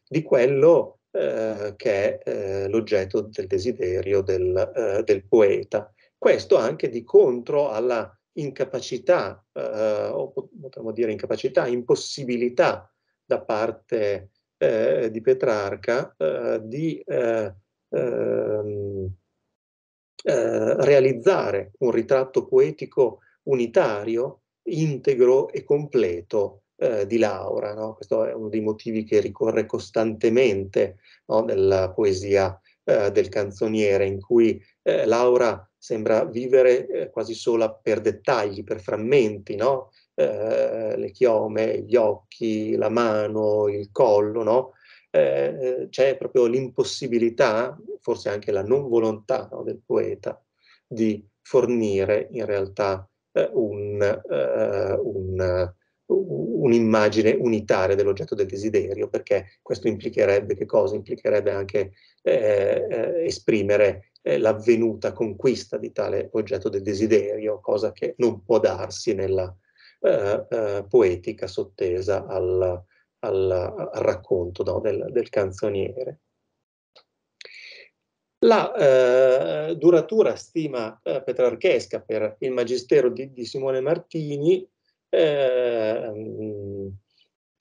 di quello eh, che è eh, l'oggetto del desiderio del, eh, del, poeta. Questo anche di contro alla incapacità, o potremmo dire incapacità, impossibilità da parte di Petrarca di ehm, realizzare un ritratto poetico unitario, integro e completo eh, di Laura. No? Questo è uno dei motivi che ricorre costantemente no? nella poesia eh, del canzoniere, in cui eh, Laura sembra vivere eh, quasi sola per dettagli, per frammenti, no? Eh, le chiome, gli occhi, la mano, il collo, c'è proprio l'impossibilità, forse anche la non volontà del poeta, di fornire in realtà un, un un'immagine unitaria dell'oggetto del desiderio, perché questo implicherebbe che cosa? Implicherebbe anche eh, eh, esprimere eh, l'avvenuta conquista di tale oggetto del desiderio, cosa che non può darsi nella eh, eh, poetica sottesa al, al, al racconto no, del, del, canzoniere. La duratura stima petrarchesca per il magistero di, di Simone Martini eh,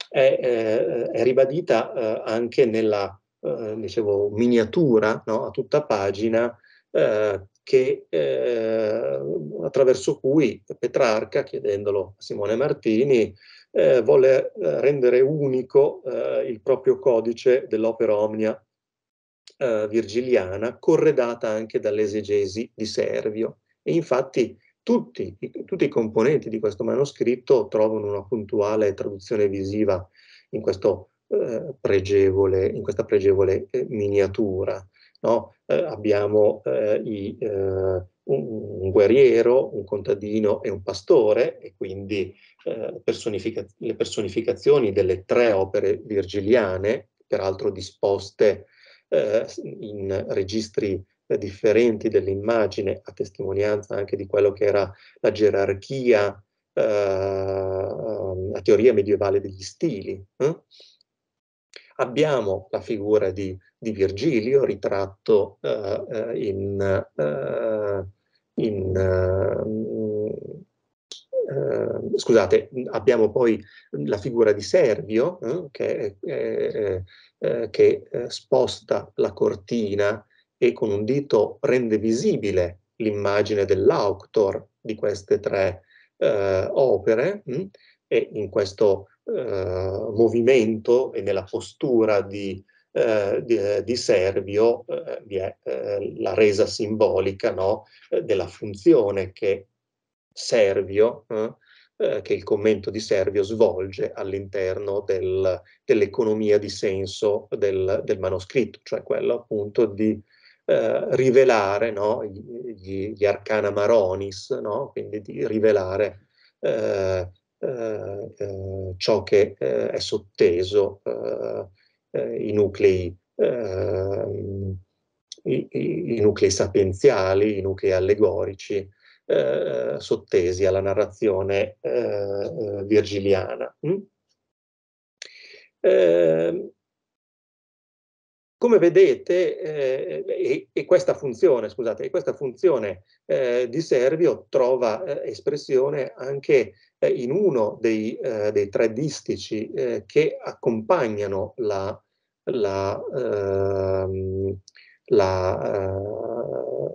è, è, ribadita eh, anche nella eh, dicevo, miniatura no, a tutta pagina eh, che, attraverso cui Petrarca, chiedendolo a Simone Martini, volle rendere unico il proprio codice dell'opera omnia virgiliana, corredata anche dall'esegesi di Servio. E infatti tutti, tutti, i componenti di questo manoscritto trovano una puntuale traduzione visiva in, questo, eh, pregevole, in questa pregevole eh, miniatura. No? Eh, abbiamo eh, i, eh, un, un, guerriero, un contadino e un pastore, e quindi eh, personifica le personificazioni delle tre opere virgiliane, peraltro disposte in registri differenti dell'immagine, a testimonianza anche di quello che era la gerarchia, eh, la teoria medievale degli stili. Eh? Abbiamo la figura di, di Virgilio ritratto eh, in, eh, in, eh, scusate, abbiamo poi la figura di Servio eh, che, eh, eh, che sposta la cortina e con un dito rende visibile l'immagine dell'autor di queste tre opere mh, hm, e in questo movimento e nella postura di eh, di, eh, di, Servio eh, vi è eh, la resa simbolica no, eh, della funzione che Servio, che il commento di Servio svolge all'interno del, dell'economia di senso del, del, manoscritto, cioè quello appunto di rivelare no, gli, gli, arcana maronis, no? quindi di rivelare ciò che è sotteso eh, i nuclei ehm, i, i, nuclei sapienziali, i nuclei allegorici eh, sottesi alla narrazione eh, eh virgiliana. Mm? Come vedete, eh, e, e, questa funzione, scusate, questa funzione eh, di Servio trova eh, espressione anche eh, in uno dei, eh, dei tre distici eh, che accompagnano la, la, ehm, la,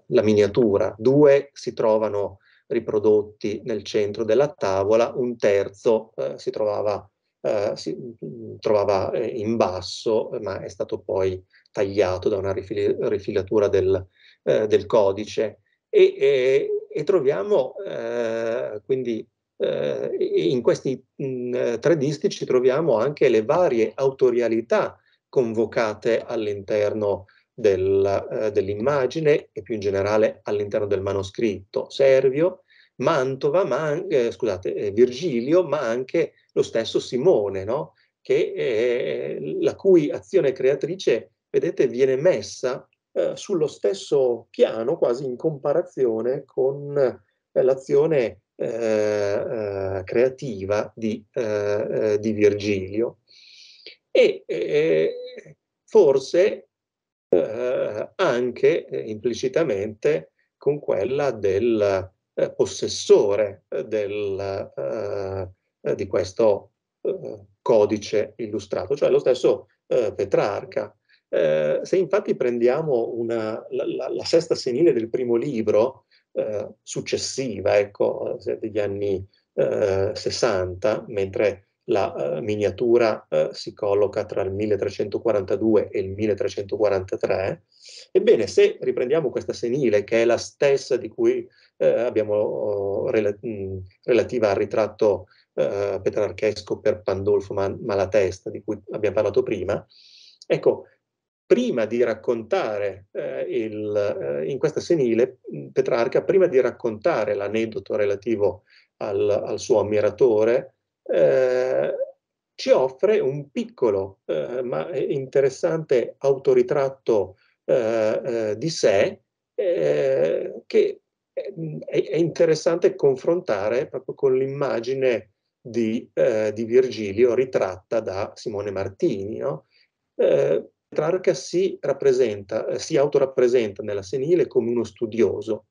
la, miniatura. Due si trovano riprodotti nel centro della tavola, un terzo si trovava Uh, si mm, trovava in basso, ma è stato poi tagliato da una rifil rifilatura del, eh, del codice e, e, e troviamo eh, quindi eh, in questi mh, mm, tre distici troviamo anche le varie autorialità convocate all'interno del, eh, dell'immagine e più in generale all'interno del manoscritto. Servio, Mantova, ma, eh, scusate, eh, Virgilio, ma anche lo stesso Simone, no? che, la cui azione creatrice vedete, viene messa eh, sullo stesso piano, quasi in comparazione con eh, l'azione eh, eh creativa di, eh, eh, di, Virgilio. E forse anche implicitamente con quella del possessore del, di questo codice illustrato, cioè lo stesso Petrarca. Eh, se infatti prendiamo una, la, la, la, sesta senile del primo libro, eh, successiva, ecco, degli anni eh, 60, mentre la uh, miniatura uh, si colloca tra il 1342 e il 1343, ebbene se riprendiamo questa senile, che è la stessa di cui uh, abbiamo oh, rela mh, relativa al ritratto petrarchesco per Pandolfo Malatesta, di cui abbiamo parlato prima, ecco, prima di raccontare eh, il, eh, in questa senile, Petrarca, prima di raccontare l'aneddoto relativo al, al, suo ammiratore, eh, ci offre un piccolo eh, ma interessante autoritratto eh, eh, di sé che è, è, interessante confrontare proprio con l'immagine di, di, Virgilio ritratta da Simone Martini. No? Petrarca si eh, si autorappresenta nella senile come uno studioso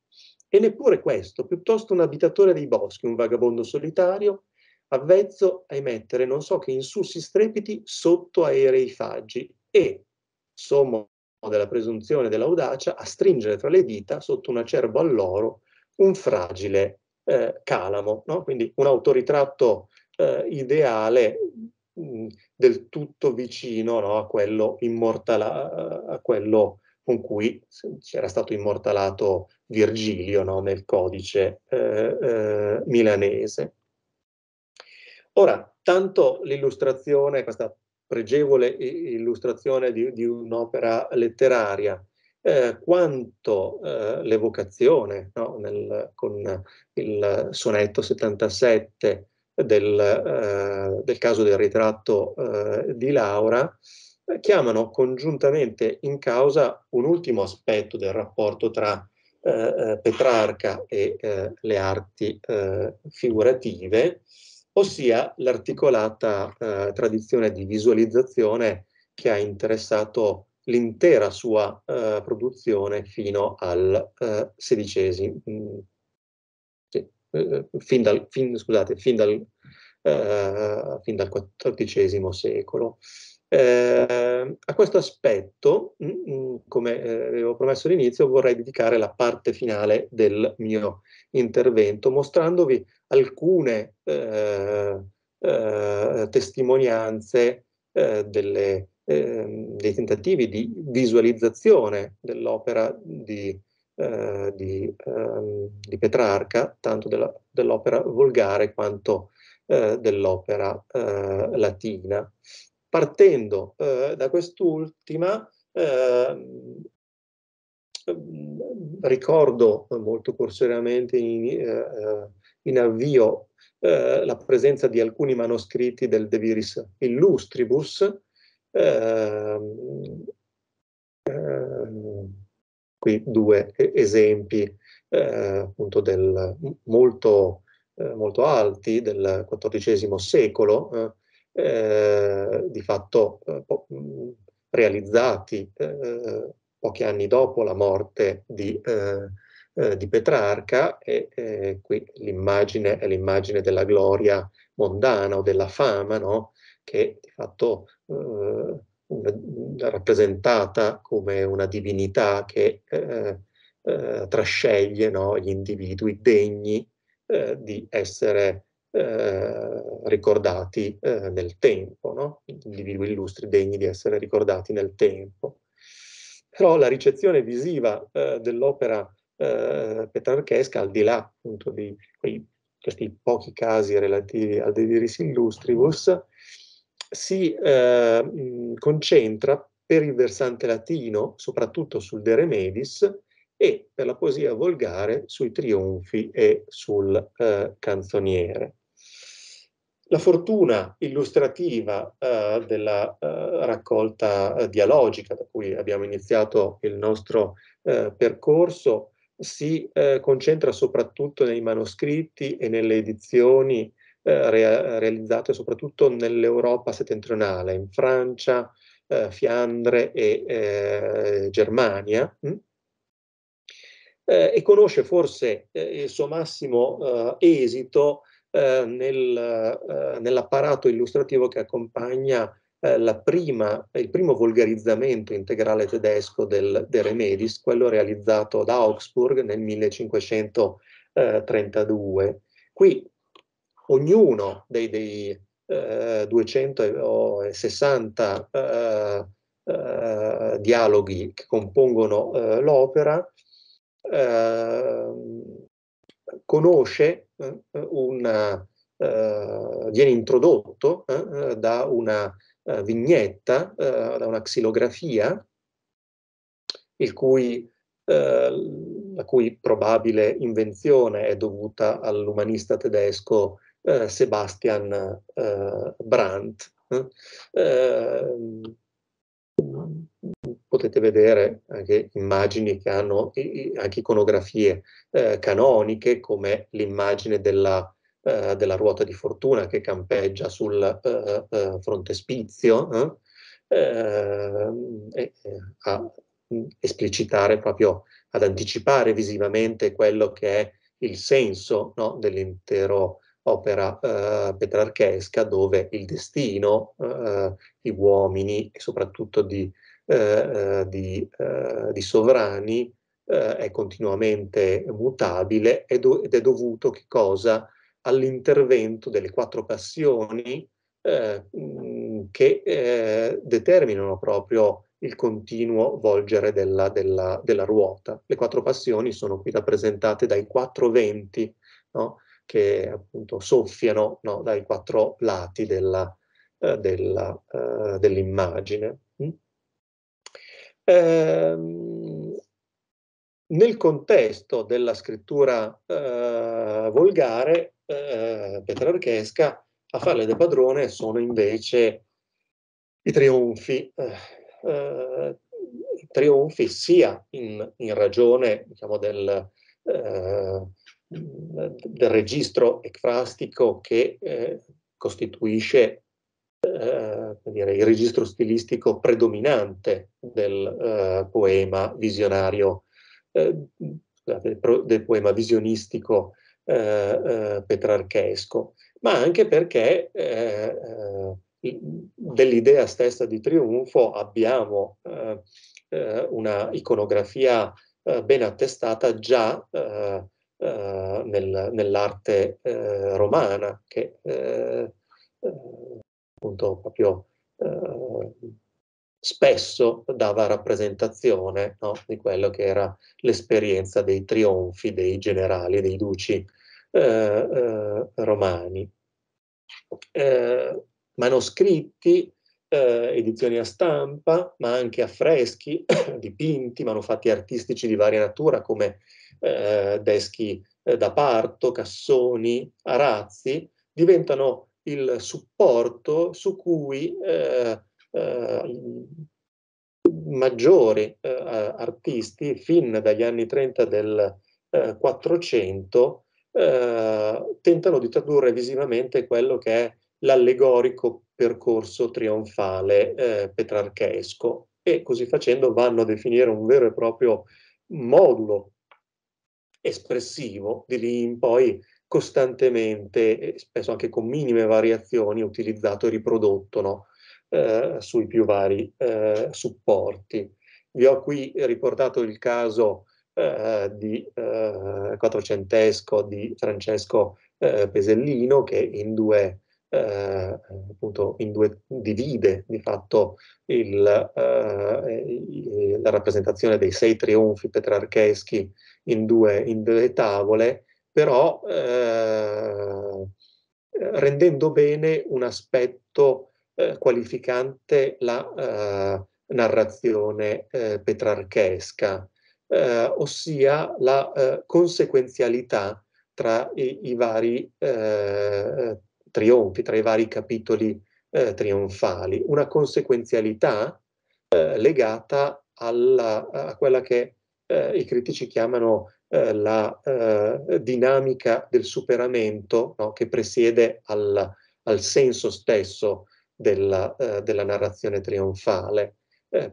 e neppure questo, piuttosto un abitatore dei boschi, un vagabondo solitario, avvezzo a emettere non so che insulsi strepiti sotto aerei faggi e, sommo della presunzione dell'audacia, a stringere tra le dita sotto un acerbo alloro un fragile eh, calamo, no? quindi un autoritratto eh, ideale del tutto vicino no, a, quello a quello con cui c'era stato immortalato Virgilio no, nel codice eh, eh, milanese. Ora, tanto l'illustrazione, questa pregevole illustrazione di, di un'opera letteraria, eh, quanto eh, l'evocazione no, nel, con il sonetto 77 del, eh, del caso del ritratto eh, di Laura, eh, chiamano congiuntamente in causa un ultimo aspetto del rapporto tra eh, Petrarca e le arti figurative, ossia l'articolata tradizione di visualizzazione che ha interessato l'intera sua produzione fino al XVI, mm, sì, eh, fin, dal, fin, scusate, fin, dal, eh, fin dal XIV secolo. Eh, a questo aspetto, mh, mm, mm, come eh, avevo promesso all'inizio, vorrei dedicare la parte finale del mio intervento mostrandovi alcune eh, eh, testimonianze eh, delle, ehm, dei tentativi di visualizzazione dell'opera di, eh, di, ehm, di, Petrarca, tanto dell'opera volgare quanto dell'opera latina. Partendo eh, da quest'ultima eh, ricordo molto cursoramente in, eh, in avvio eh, la presenza di alcuni manoscritti del De Viris Illustribus, ehm, ehm, qui due esempi eh, appunto del, molto, eh, molto alti del XIV secolo, eh, di fatto eh, realizzati eh, pochi anni dopo la morte di, eh, eh, di Petrarca e qui l'immagine è l'immagine della gloria mondana o della fama, no? Che di fatto una, rappresentata come una divinità che trasceglie no? gli individui degni di essere eh, ricordati eh, nel tempo, no? individui illustri degni di essere ricordati nel tempo. Però la ricezione visiva eh, dell'opera eh, petrarchesca, al di là appunto di quei, questi pochi casi relativi al De Viris Illustribus, si eh, concentra per il versante latino, soprattutto sul De Remedis, e per la poesia volgare sui trionfi e sul eh, canzoniere. La fortuna illustrativa eh, della eh, raccolta eh, dialogica da cui abbiamo iniziato il nostro eh, percorso si eh, concentra soprattutto nei manoscritti e nelle edizioni re realizzate soprattutto nell'Europa settentrionale, in Francia, Fiandre e Germania. Hm? e conosce forse il suo massimo esito eh, nel, eh, nell'apparato illustrativo che accompagna eh, prima, il primo volgarizzamento integrale tedesco del De Remedis, quello realizzato da Augsburg nel 1532. Qui ognuno dei, dei eh, 260 eh, eh, dialoghi che compongono l'opera conosce eh, una, eh, viene introdotto eh, da una eh, vignetta, eh, da una xilografia, il cui, eh, la cui probabile invenzione è dovuta all'umanista tedesco Sebastian Brandt potete vedere anche immagini che hanno anche iconografie eh, canoniche come l'immagine della, eh, della, ruota di fortuna che campeggia sul eh, eh frontespizio eh, eh, a esplicitare proprio ad anticipare visivamente quello che è il senso no, dell'intero opera eh, petrarchesca dove il destino eh, di uomini e soprattutto di eh, eh, di, eh, di, sovrani è continuamente mutabile ed, ed, è dovuto all'intervento delle quattro passioni che determinano proprio il continuo volgere della, della, della, ruota. Le quattro passioni sono qui rappresentate dai quattro venti no? Che appunto soffiano no? dai quattro lati della, uh, dell'immagine. Mm? Ehm, nel contesto della scrittura eh, volgare, eh, petrarchesca, a farle da padrone sono invece i trionfi, eh, eh trionfi sia in, in ragione diciamo, del, eh, del registro ecfrastico che eh, costituische eh, dire, il registro stilistico predominante del eh, poema visionario, eh, scusate, del poema visionistico petrarchesco, ma anche perché dell'idea stessa di trionfo abbiamo una iconografia ben attestata già nel, nell'arte romana, che appunto proprio spesso dava rappresentazione no, di quello che era l'esperienza dei trionfi dei generali, dei duci eh, eh, romani. Eh, manoscritti, eh, edizioni a stampa, ma anche affreschi, dipinti, manufatti artistici di varia natura come eh, deschi eh, da parto, cassoni, arazzi, diventano il supporto su cui eh, eh, maggiori eh, artisti fin dagli anni 30 del 400 tentano di tradurre visivamente quello che è l'allegorico percorso trionfale eh, petrarchesco e così facendo vanno a definire un vero e proprio modulo espressivo di lì in poi costantemente, spesso anche con minime variazioni, utilizzato e riprodotto no? eh, sui più vari eh, supporti. Vi ho qui riportato il caso eh, di eh, quattrocentesco di Francesco eh, Pesellino che in due eh, appunto in due divide di fatto il, eh, la rappresentazione dei sei trionfi petrarcheschi in due, in due tavole, però eh, rendendo bene un aspetto eh, qualificante la eh, narrazione eh, petrarchesca, ossia la conseguenzialità tra i, i vari trionfi, tra i vari capitoli eh, trionfali, una conseguenzialità eh, legata alla, a quella che eh, i critici chiamano eh, la eh, dinamica del superamento no, che presiede al, al, senso stesso della, eh, della narrazione trionfale.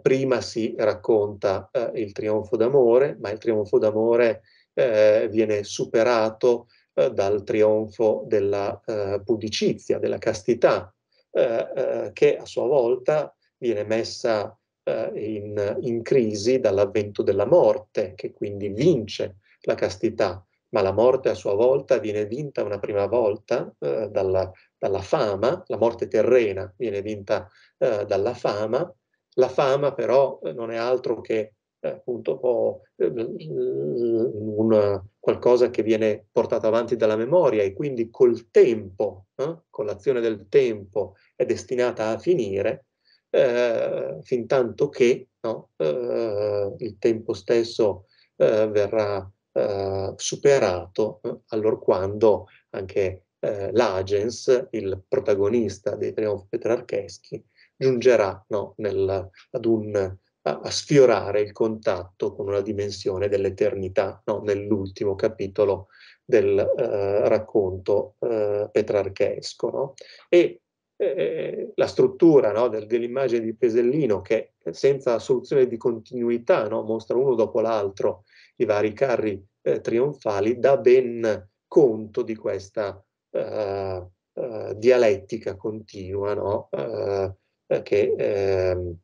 prima si racconta il trionfo d'amore, ma il trionfo d'amore viene superato eh, dal trionfo della eh, pudicizia, della castità, eh, eh, che a sua volta viene messa eh, in, in crisi dall'avvento della morte, che quindi vince la castità, ma la morte a sua volta viene vinta una prima volta dalla, dalla, fama, la morte terrena viene vinta dalla fama, la fama però non è altro che eh, appunto un, qualcosa che viene portato avanti dalla memoria e quindi col tempo, eh, con l'azione del tempo, è destinata a finire, eh, fin tanto che no, eh, il tempo stesso eh, verrà eh, superato, allora quando anche l'agens, il protagonista dei trionfi petrarcheschi, giungerà no, nel, ad un a, a sfiorare il contatto con una dimensione dell'eternità, no? nell'ultimo capitolo del eh, racconto eh, petrarchesco. No? E eh, la struttura no, del, dell'immagine di Pesellino, che senza soluzione di continuità no, mostra uno dopo l'altro i vari carri eh, trionfali, dà ben conto di questa uh, uh, dialettica continua no, uh, che ehm,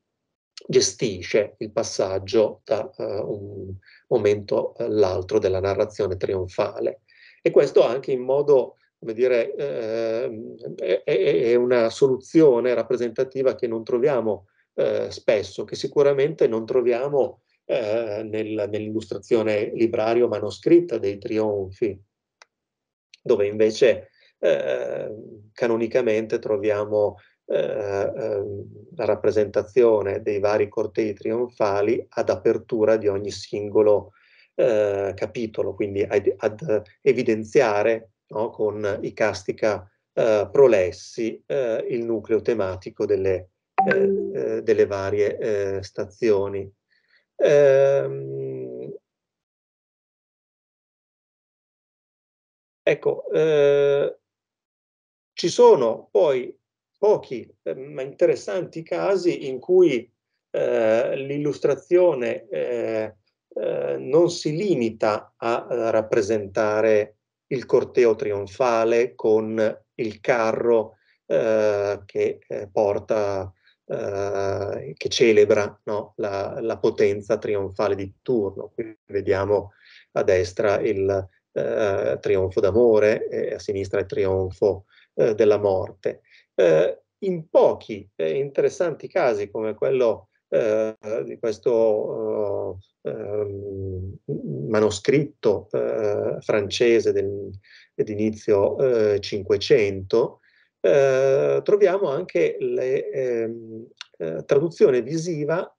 gestisce il passaggio da uh, un momento all'altro della narrazione trionfale. E questo anche in modo, come dire, eh, è, è, una soluzione rappresentativa che non troviamo eh, spesso, che sicuramente non troviamo eh, nel, nell'illustrazione librario manoscritta dei trionfi, dove invece eh, canonicamente troviamo eh, ehm, la rappresentazione dei vari cortei trionfali ad apertura di ogni singolo eh, capitolo, quindi ad, ad evidenziare no, con i castica eh, prolessi eh, il nucleo tematico delle, eh, eh, delle varie stazioni. Ehm, ecco, ci sono poi pochi eh, ma interessanti casi in cui eh, l'illustrazione eh, eh non si limita a, rappresentare il corteo trionfale con il carro eh, che eh, porta, che celebra no? la, la, potenza trionfale di turno. Qui vediamo a destra il trionfo d'amore e a sinistra il trionfo della morte. Eh, in pochi interessanti casi come quello eh, di questo uh, manoscritto uh, francese del, dell'inizio Cinquecento, troviamo anche la ehm, traduzione visiva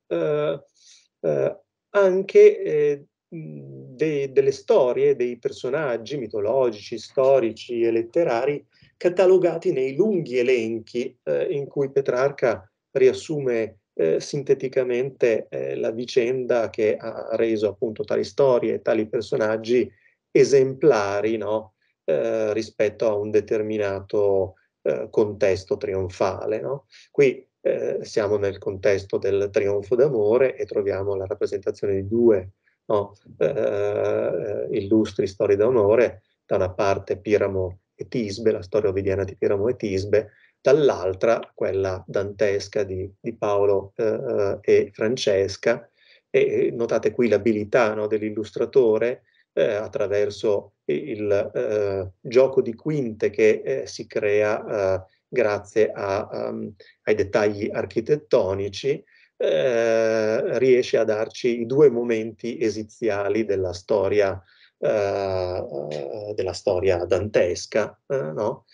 anche de, delle storie, dei personaggi mitologici, storici e letterari catalogati nei lunghi elenchi eh, in cui Petrarca riassume eh, sinteticamente eh, la vicenda che ha reso appunto tali storie tali personaggi esemplari no? eh, rispetto a un determinato eh, contesto trionfale. No? Qui eh, siamo nel contesto del trionfo d'amore e troviamo la rappresentazione di due no? Illustri storie d'amore, da una parte Piramo e Tisbe, la storia ovidiana di Piramo e Tisbe, dall'altra quella dantesca di, di Paolo eh, eh, e Francesca. E notate qui l'abilità no, dell'illustratore eh, attraverso il eh, gioco di quinte che eh, si crea eh, grazie a, um, ai dettagli architettonici, riesce a darci i due momenti esiziali della storia, della storia dantesca, no?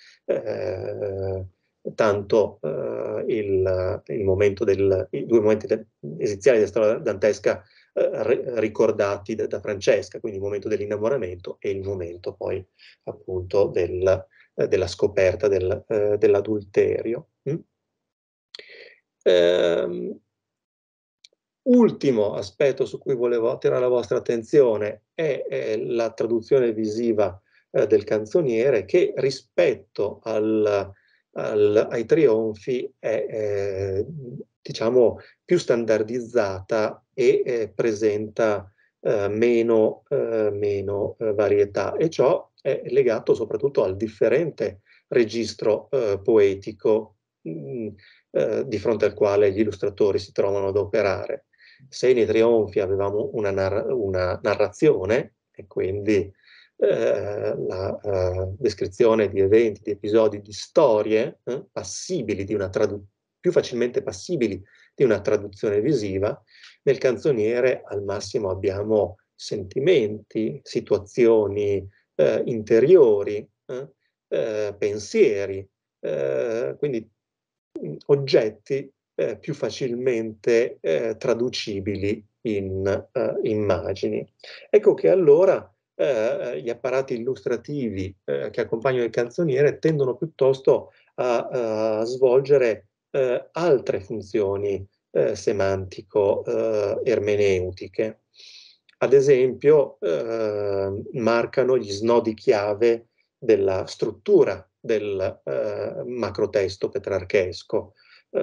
tanto eh, il, il, momento del, i due momenti de, esiziali della storia dantesca eh, ricordati da, da, Francesca, quindi il momento dell'innamoramento e il momento poi appunto del, eh, della scoperta del, eh, dell'adulterio. Mm? Ehm, ultimo aspetto su cui volevo attirare la vostra attenzione è, è la traduzione visiva eh, del canzoniere che rispetto al al, ai trionfi è, eh, diciamo, più standardizzata e eh, presenta eh, meno, eh, meno eh, varietà e ciò è legato soprattutto al differente registro eh, poetico mh, mm, di fronte al quale gli illustratori si trovano ad operare. Se nei trionfi avevamo una, narra una narrazione e quindi eh, la eh, descrizione di eventi, di episodi, di storie eh, passibili di una più facilmente passibili di una traduzione visiva, nel canzoniere al massimo abbiamo sentimenti, situazioni eh, interiori, eh, eh, pensieri, quindi mm, oggetti più facilmente traducibili in immagini. Ecco che allora eh, gli apparati illustrativi eh, che accompagnano il canzoniere tendono piuttosto a, a svolgere eh, altre funzioni eh, semantico-ermeneutiche. Eh, Ad esempio, eh, marcano gli snodi chiave della struttura del macrotesto petrarchesco,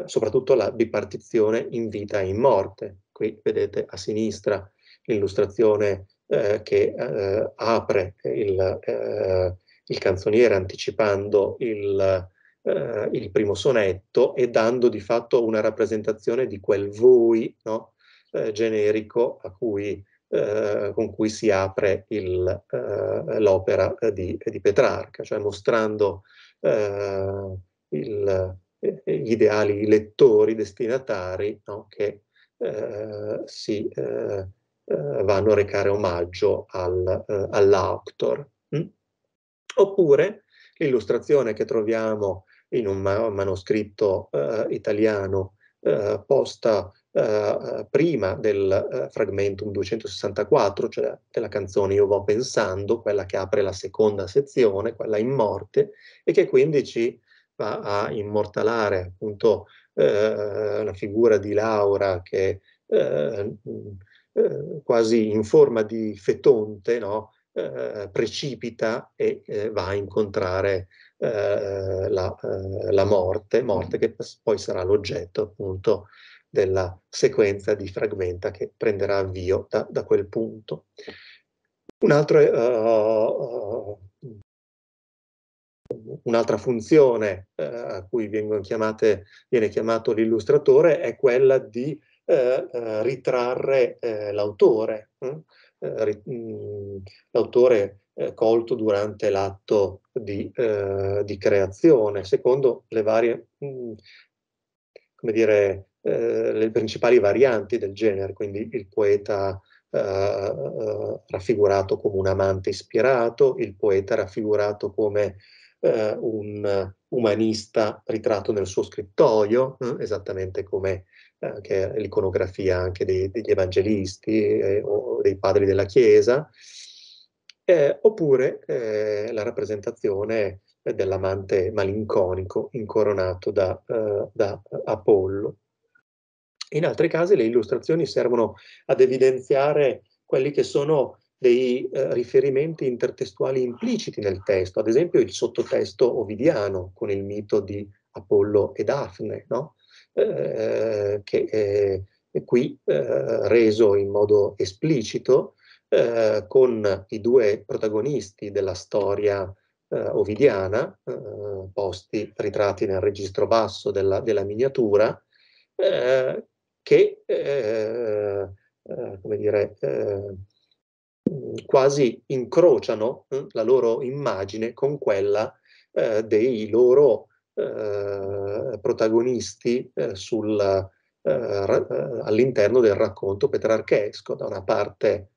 soprattutto la bipartizione in vita e in morte. Qui vedete a sinistra l'illustrazione eh, che eh, apre il, eh, il, canzoniere anticipando il, eh, il, primo sonetto e dando di fatto una rappresentazione di quel voi no? Eh, generico cui, con cui si apre l'opera di, di, Petrarca, cioè mostrando il, gli ideali lettori, destinatari no? che si eh, vanno a recare omaggio al, eh, all'autor. Mm? Oppure l'illustrazione che troviamo in un ma manoscritto eh, italiano eh, posta eh, prima del eh, fragmentum 264, cioè della canzone Io vo pensando, quella che apre la seconda sezione, quella in morte, e che quindi ci va a immortalare appunto la figura di Laura che eh, quasi in forma di fetonte, no? eh, precipita e eh, va a incontrare eh, la, eh, la, morte, morte che poi sarà l'oggetto appunto della sequenza di fragmenta che prenderà avvio da, da quel punto. Un altro uh, un'altra funzione eh, a cui chiamate, viene chiamato l'illustratore è quella di eh, eh ritrarre eh, l'autore, mm, l'autore colto durante l'atto di, di, creazione, secondo le varie, mh, come dire, le principali varianti del genere, quindi il poeta eh, raffigurato come un amante ispirato, il poeta raffigurato come eh, un umanista ritratto nel suo scrittoio, eh, esattamente come eh, l'iconografia anche dei, degli evangelisti eh, o dei padri della Chiesa, eh, oppure la rappresentazione dell'amante malinconico incoronato da, da Apollo. In altri casi le illustrazioni servono ad evidenziare quelli che sono dei eh, riferimenti intertestuali impliciti nel testo, ad esempio il sottotesto ovidiano con il mito di Apollo e Daphne, no? eh, che è qui eh, reso in modo esplicito eh, con i due protagonisti della storia eh, ovidiana, eh, posti ritratti nel registro basso della, della miniatura, che, come dire, quasi incrociano eh, la loro immagine con quella eh, dei loro eh, protagonisti sul, all'interno del racconto petrarchesco. Da una parte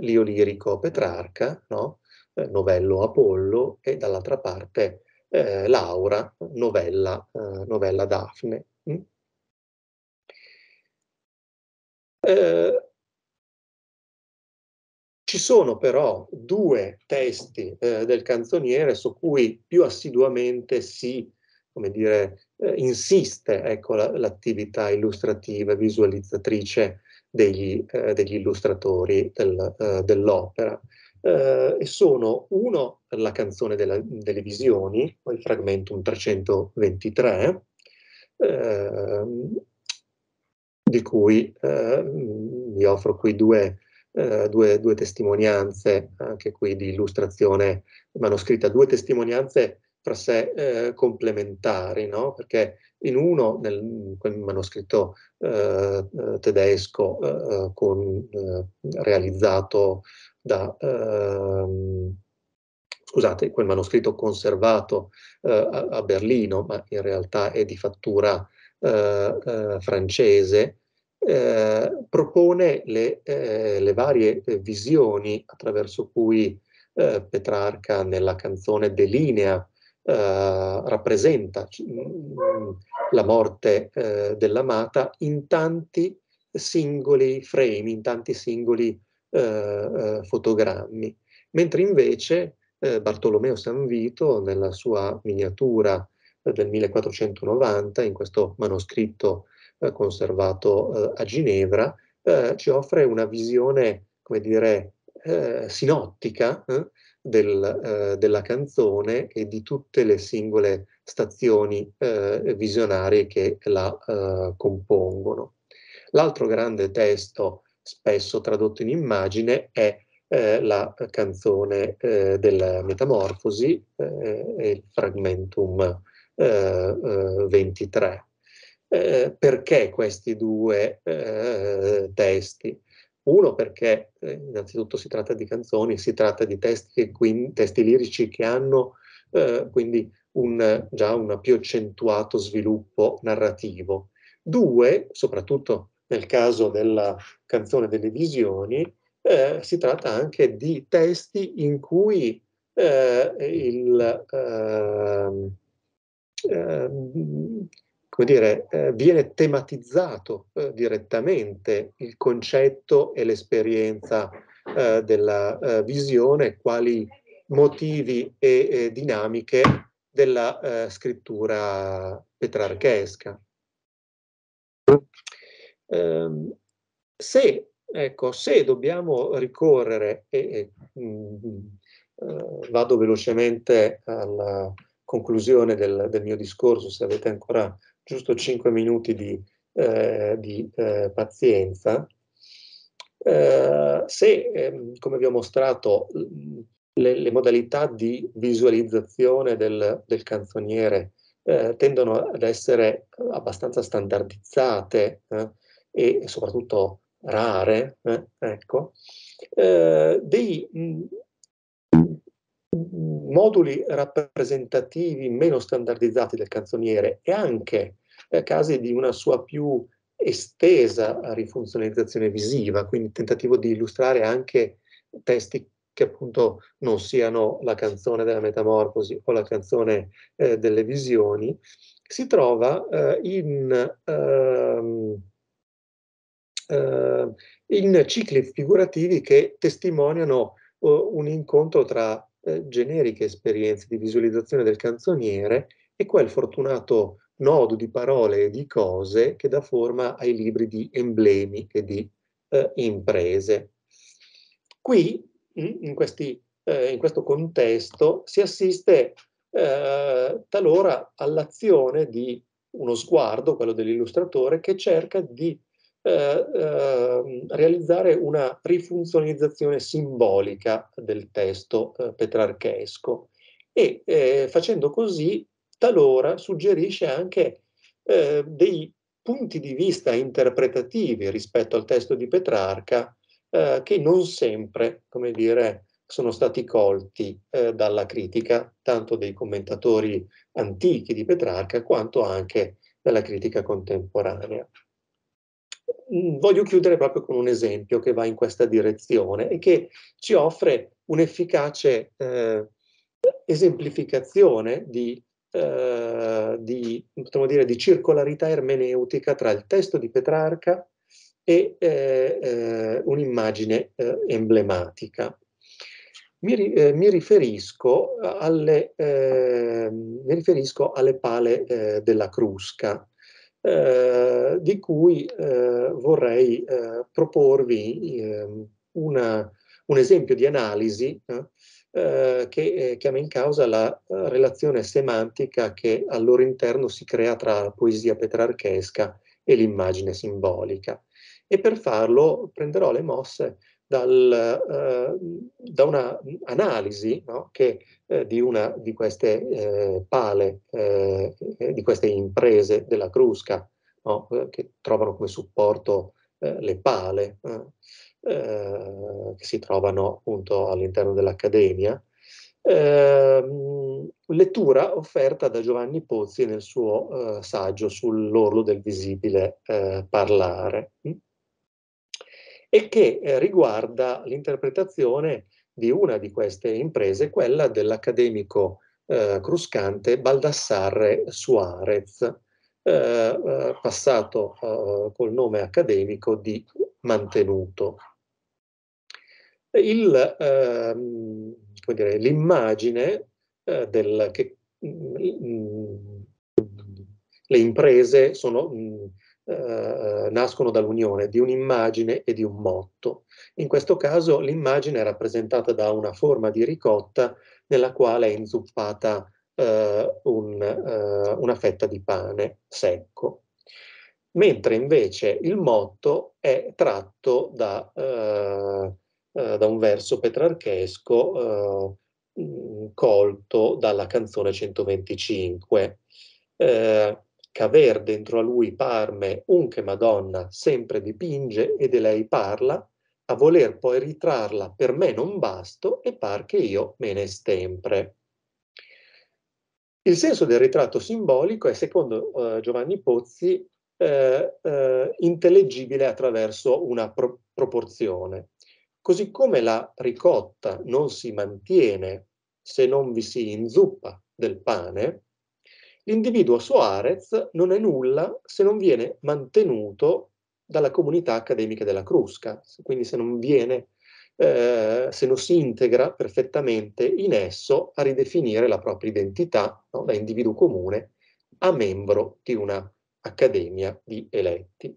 l'io lirico Petrarca, no? novello Apollo, e dall'altra parte Laura, novella, novella Daphne. Mm? Eh, ci sono però due testi eh, del canzoniere su cui più assiduamente si, come dire, eh, insiste ecco, l'attività la, illustrativa e visualizzatrice degli, eh, degli illustratori del, eh, dell'opera. Eh, e sono uno la canzone della, delle visioni, il fragmentum 323, di cui eh, vi offro qui due, eh, due, due, testimonianze, anche qui di illustrazione manoscritta, due testimonianze tra sé eh, complementari, no? perché in uno, nel quel manoscritto eh, eh, tedesco eh, con, realizzato da ehm, scusate, quel manoscritto conservato eh, a, a, Berlino, ma in realtà è di fattura eh, eh, francese, eh, propone le, le varie visioni attraverso cui Petrarca nella canzone delinea rappresenta mm, la morte dell'amata in tanti singoli frame, in tanti singoli fotogrammi, mentre invece Bartolomeo Sanvito nella sua miniatura del 1490, in questo manoscritto eh, conservato eh, a Ginevra, eh, ci offre una visione, come dire, eh, sinottica eh, del, eh, della canzone e di tutte le singole stazioni visionarie che la compongono. L'altro grande testo, spesso tradotto in immagine, è la canzone della Metamorfosi, il fragmentum 23. Eh, perché questi due eh, testi? Uno perché eh, innanzitutto si tratta di canzoni, si tratta di testi, quindi, testi lirici che hanno eh, quindi un, già un più accentuato sviluppo narrativo. Due, soprattutto nel caso della canzone delle visioni, si tratta anche di testi in cui il, ehm, Ehm, come dire, eh, viene tematizzato eh, direttamente il concetto e l'esperienza eh, della eh, visione, quali motivi e dinamiche della eh, scrittura petrarchesca. Ehm, se, ecco, se dobbiamo ricorrere, e, e mh, mm, eh, vado velocemente alla, conclusione del, del, mio discorso, se avete ancora giusto 5 minuti di, eh, di eh, pazienza, eh, se, ehm, come vi ho mostrato, le, le, modalità di visualizzazione del, del canzoniere eh, tendono ad essere abbastanza standardizzate eh, e soprattutto rare, eh, ecco, dei mh, moduli rappresentativi meno standardizzati del canzoniere e anche eh, casi di una sua più estesa rifunzionalizzazione visiva, quindi tentativo di illustrare anche testi che appunto non siano la canzone della metamorfosi o la canzone eh, delle visioni, si trova eh, in, uh, in, cicli figurativi che testimoniano uh, un incontro tra eh, generiche esperienze di visualizzazione del canzoniere e quel fortunato nodo di parole e di cose che dà forma ai libri di emblemi e di eh, imprese. Qui, in, questi, eh, in, questo contesto, si assiste eh, talora all'azione di uno sguardo, quello dell'illustratore, che cerca di eh, ehm, realizzare una rifunzionalizzazione simbolica del testo eh, petrarchesco e eh, facendo così talora suggerisce anche eh, dei punti di vista interpretativi rispetto al testo di Petrarca eh, che non sempre, come dire, sono stati colti eh, dalla critica, tanto dei commentatori antichi di Petrarca quanto anche dalla critica contemporanea. Mm, voglio chiudere proprio con un esempio che va in questa direzione e che ci offre un'efficace eh, esemplificazione di eh, di, dire, di, circolarità ermeneutica tra il testo di Petrarca e eh, eh, un'immagine eh, emblematica. Mi, eh, mi, riferisco alle, mi, riferisco alle, pale della Crusca, di cui vorrei proporvi ehm, una, un esempio di analisi eh, che eh, chiama in causa la relazione semantica che al loro interno si crea tra la poesia petrarchesca e l'immagine simbolica. E per farlo prenderò le mosse dal, uh, da un'analisi no, di una di queste eh, pale, di queste imprese della Crusca, no, che trovano come supporto le pale eh, che si trovano appunto all'interno dell'Accademia, eh, lettura offerta da Giovanni Pozzi nel suo eh, saggio sull'orlo del visibile eh, parlare e che eh, riguarda l'interpretazione di una di queste imprese, quella dell'accademico eh, cruscante Baldassarre Suarez, passato col nome accademico di Mantenuto. Il, ehm, dire, l'immagine eh, del, che mh, mm, le imprese sono, mh, mm, eh, nascono dall'unione di un'immagine e di un motto. In questo caso l'immagine è rappresentata da una forma di ricotta nella quale è inzuppata eh, un, eh, una fetta di pane secco mentre invece il motto è tratto da, eh, eh, da un verso petrarchesco eh, colto dalla canzone 125. Eh, C'aver dentro a lui parme un che Madonna sempre dipinge e di lei parla, a voler poi ritrarla per me non basto e par che io me ne stempre. Il senso del ritratto simbolico è, secondo uh, Giovanni Pozzi, eh, eh, intellegibile attraverso una pro proporzione. Così come la ricotta non si mantiene se non vi si inzuppa del pane, l'individuo Soares non è nulla se non viene mantenuto dalla comunità accademica della Crusca, quindi se non viene, eh, se non si integra perfettamente in esso a ridefinire la propria identità no, da individuo comune a membro di una accademia di eletti.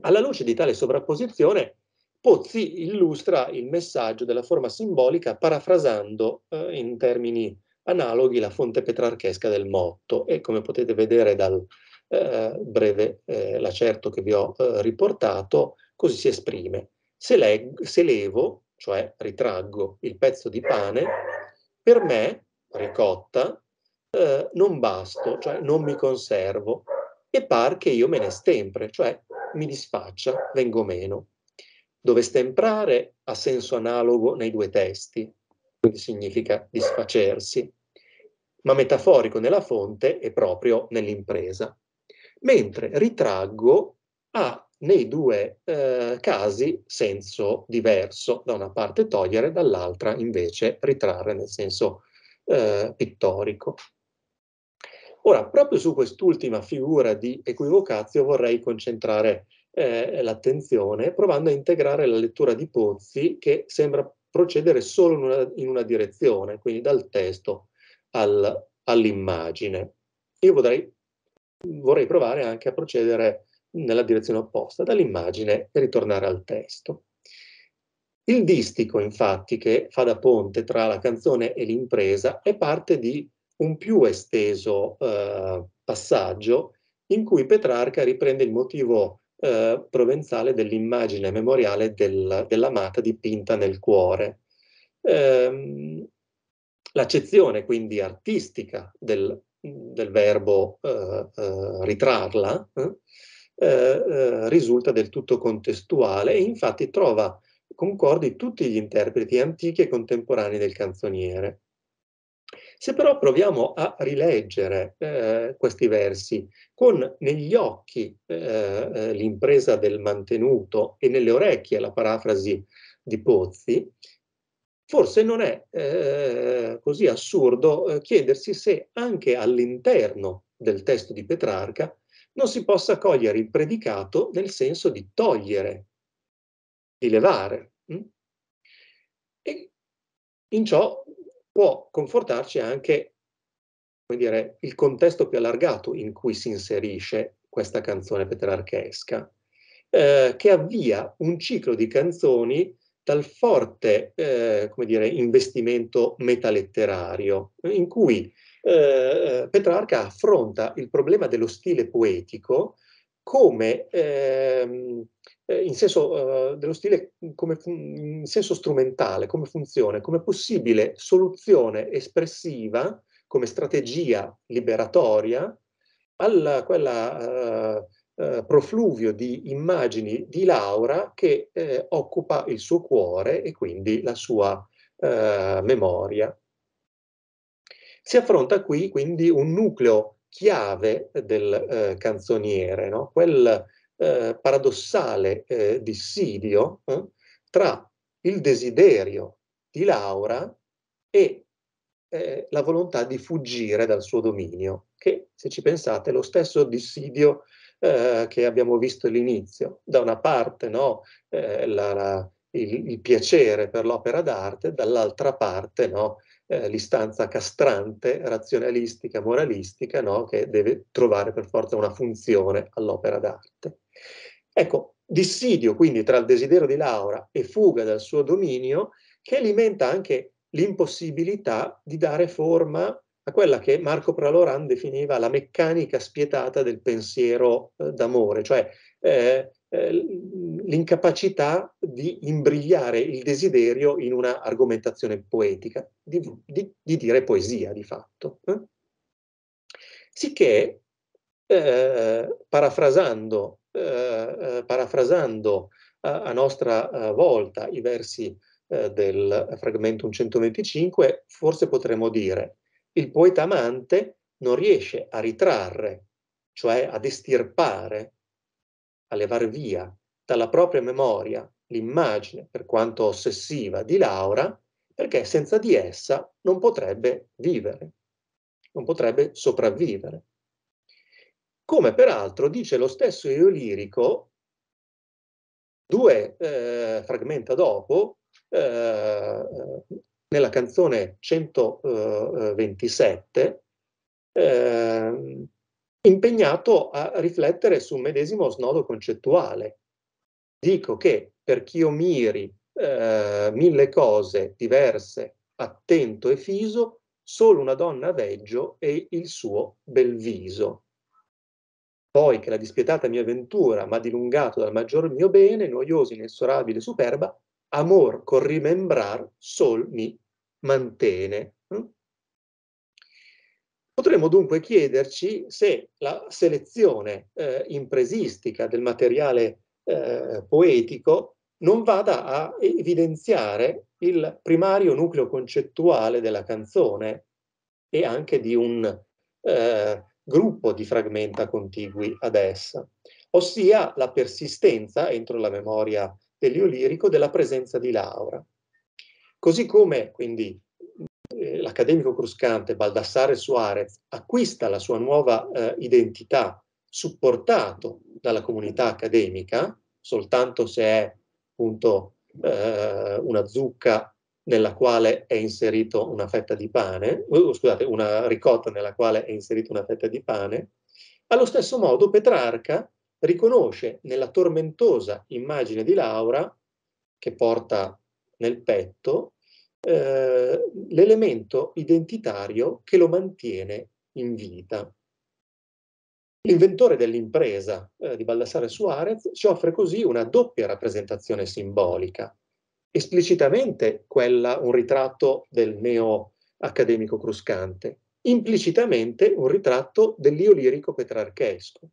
Alla luce di tale sovrapposizione, Pozzi illustra il messaggio della forma simbolica parafrasando eh, in termini analoghi la fonte petrarchesca del motto e come potete vedere dal eh, breve eh, lacerto che vi ho eh, riportato, così si esprime. Se, leg- se levo, cioè ritraggo il pezzo di pane, per me, ricotta, eh, non basto, cioè non mi conservo, e par che io me ne stempre, cioè mi disfaccia, vengo meno. Dove stemprare ha senso analogo nei due testi, quindi significa disfacersi, ma metaforico nella fonte e proprio nell'impresa. Mentre ritraggo ha nei due eh, casi senso diverso, da una parte togliere, dall'altra invece ritrarre nel senso eh, pittorico. Ora, proprio su quest'ultima figura di equivocazio vorrei concentrare eh, l'attenzione provando a integrare la lettura di Pozzi che sembra procedere solo in una, in una direzione, quindi dal testo al, all'immagine. Io vorrei, vorrei provare anche a procedere nella direzione opposta, dall'immagine e ritornare al testo. Il distico, infatti, che fa da ponte tra la canzone e l'impresa, è parte di un più esteso eh, passaggio in cui Petrarca riprende il motivo eh, provenzale dell'immagine memoriale del, dell'amata dipinta nel cuore. Ehm, l'accezione quindi artistica del, del verbo eh, eh ritrarla eh, eh, risulta del tutto contestuale e infatti trova concordi tutti gli interpreti antichi e contemporanei del canzoniere. Se però proviamo a rileggere eh, questi versi con negli occhi eh, eh, l'impresa del mantenuto e nelle orecchie la parafrasi di Pozzi, forse non è eh, così assurdo eh, chiedersi se anche all'interno del testo di Petrarca non si possa cogliere il predicato nel senso di togliere, di levare. Hm? E in ciò può confortarci anche dire, il contesto più allargato in cui si inserisce questa canzone petrarchesca, eh, che avvia un ciclo di canzoni dal forte eh, dire, investimento metaletterario, in cui eh, Petrarca affronta il problema dello stile poetico come ehm, eh, in senso eh, dello stile come in senso strumentale, come funzione, come possibile soluzione espressiva, come strategia liberatoria a quella eh, eh, profluvio di immagini di Laura che eh, occupa il suo cuore e quindi la sua eh, memoria. Si affronta qui quindi un nucleo chiave del canzoniere, no? quel eh, paradossale eh, dissidio eh, tra il desiderio di Laura e eh, la volontà di fuggire dal suo dominio, che se ci pensate è lo stesso dissidio eh, che abbiamo visto all'inizio. Da una parte no, eh, la, la, il, il, piacere per l'opera d'arte, dall'altra parte no, eh, l'istanza castrante, razionalistica, moralistica, no, che deve trovare per forza una funzione all'opera d'arte. Ecco, dissidio quindi tra il desiderio di Laura e fuga dal suo dominio, che alimenta anche l'impossibilità di dare forma a quella che Marco Praloran definiva la meccanica spietata del pensiero eh, d'amore, cioè eh, eh, l'incapacità di imbrigliare il desiderio in una argomentazione poetica, di, di, di dire poesia di fatto. Eh? Sicché, eh, parafrasando, parafrasando a, nostra volta i versi del fragmento 125, forse potremmo dire il poeta amante non riesce a ritrarre, cioè ad estirpare, a levar via dalla propria memoria l'immagine, per quanto ossessiva, di Laura, perché senza di essa non potrebbe vivere, non potrebbe sopravvivere. Come peraltro dice lo stesso Io lirico, due eh, fragmenta dopo, eh, nella canzone 127, eh, impegnato a riflettere su un medesimo snodo concettuale. Dico che per chi io miri eh, mille cose diverse, attento e fiso, solo una donna veggio e il suo bel viso. Poi che la dispietata mia ventura m'ha dilungato dal maggior mio bene, noiosa, inesorabile, superba, amor con rimembrar sol mi mantene. Mm? Potremmo dunque chiederci se la selezione eh, impresistica del materiale eh, poetico non vada a evidenziare il primario nucleo concettuale della canzone e anche di un eh, gruppo di fragmenta contigui ad essa, ossia la persistenza entro la memoria dell'io lirico della presenza di Laura. Così come quindi eh, l'accademico cruscante Baldassare Suarez acquista la sua nuova eh, identità supportato dalla comunità accademica, soltanto se è appunto eh, una zucca nella quale è inserito una fetta di pane, scusate, una ricotta nella quale è inserita una fetta di pane, allo stesso modo Petrarca riconosce nella tormentosa immagine di Laura, che porta nel petto, eh, l'elemento identitario che lo mantiene in vita. L'inventore dell'impresa eh, di Baldassare Suarez ci offre così una doppia rappresentazione simbolica, esplicitamente quella, un ritratto del neo-accademico cruscante, implicitamente un ritratto dell'io lirico petrarchesco.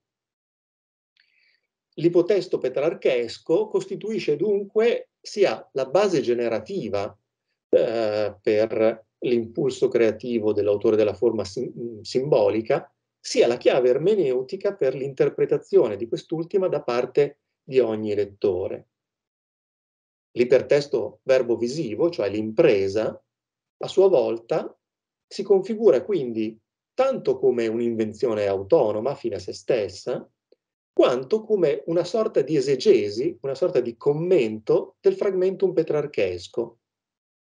L'ipotesto petrarchesco costituisce dunque sia la base generativa eh, per l'impulso creativo dell'autore della forma sim simbolica, sia la chiave ermeneutica per l'interpretazione di quest'ultima da parte di ogni lettore. L'ipertesto verbo visivo, cioè l'impresa, a sua volta si configura quindi tanto come un'invenzione autonoma fine a se stessa, quanto come una sorta di esegesi, una sorta di commento del fragmentum petrarchesco,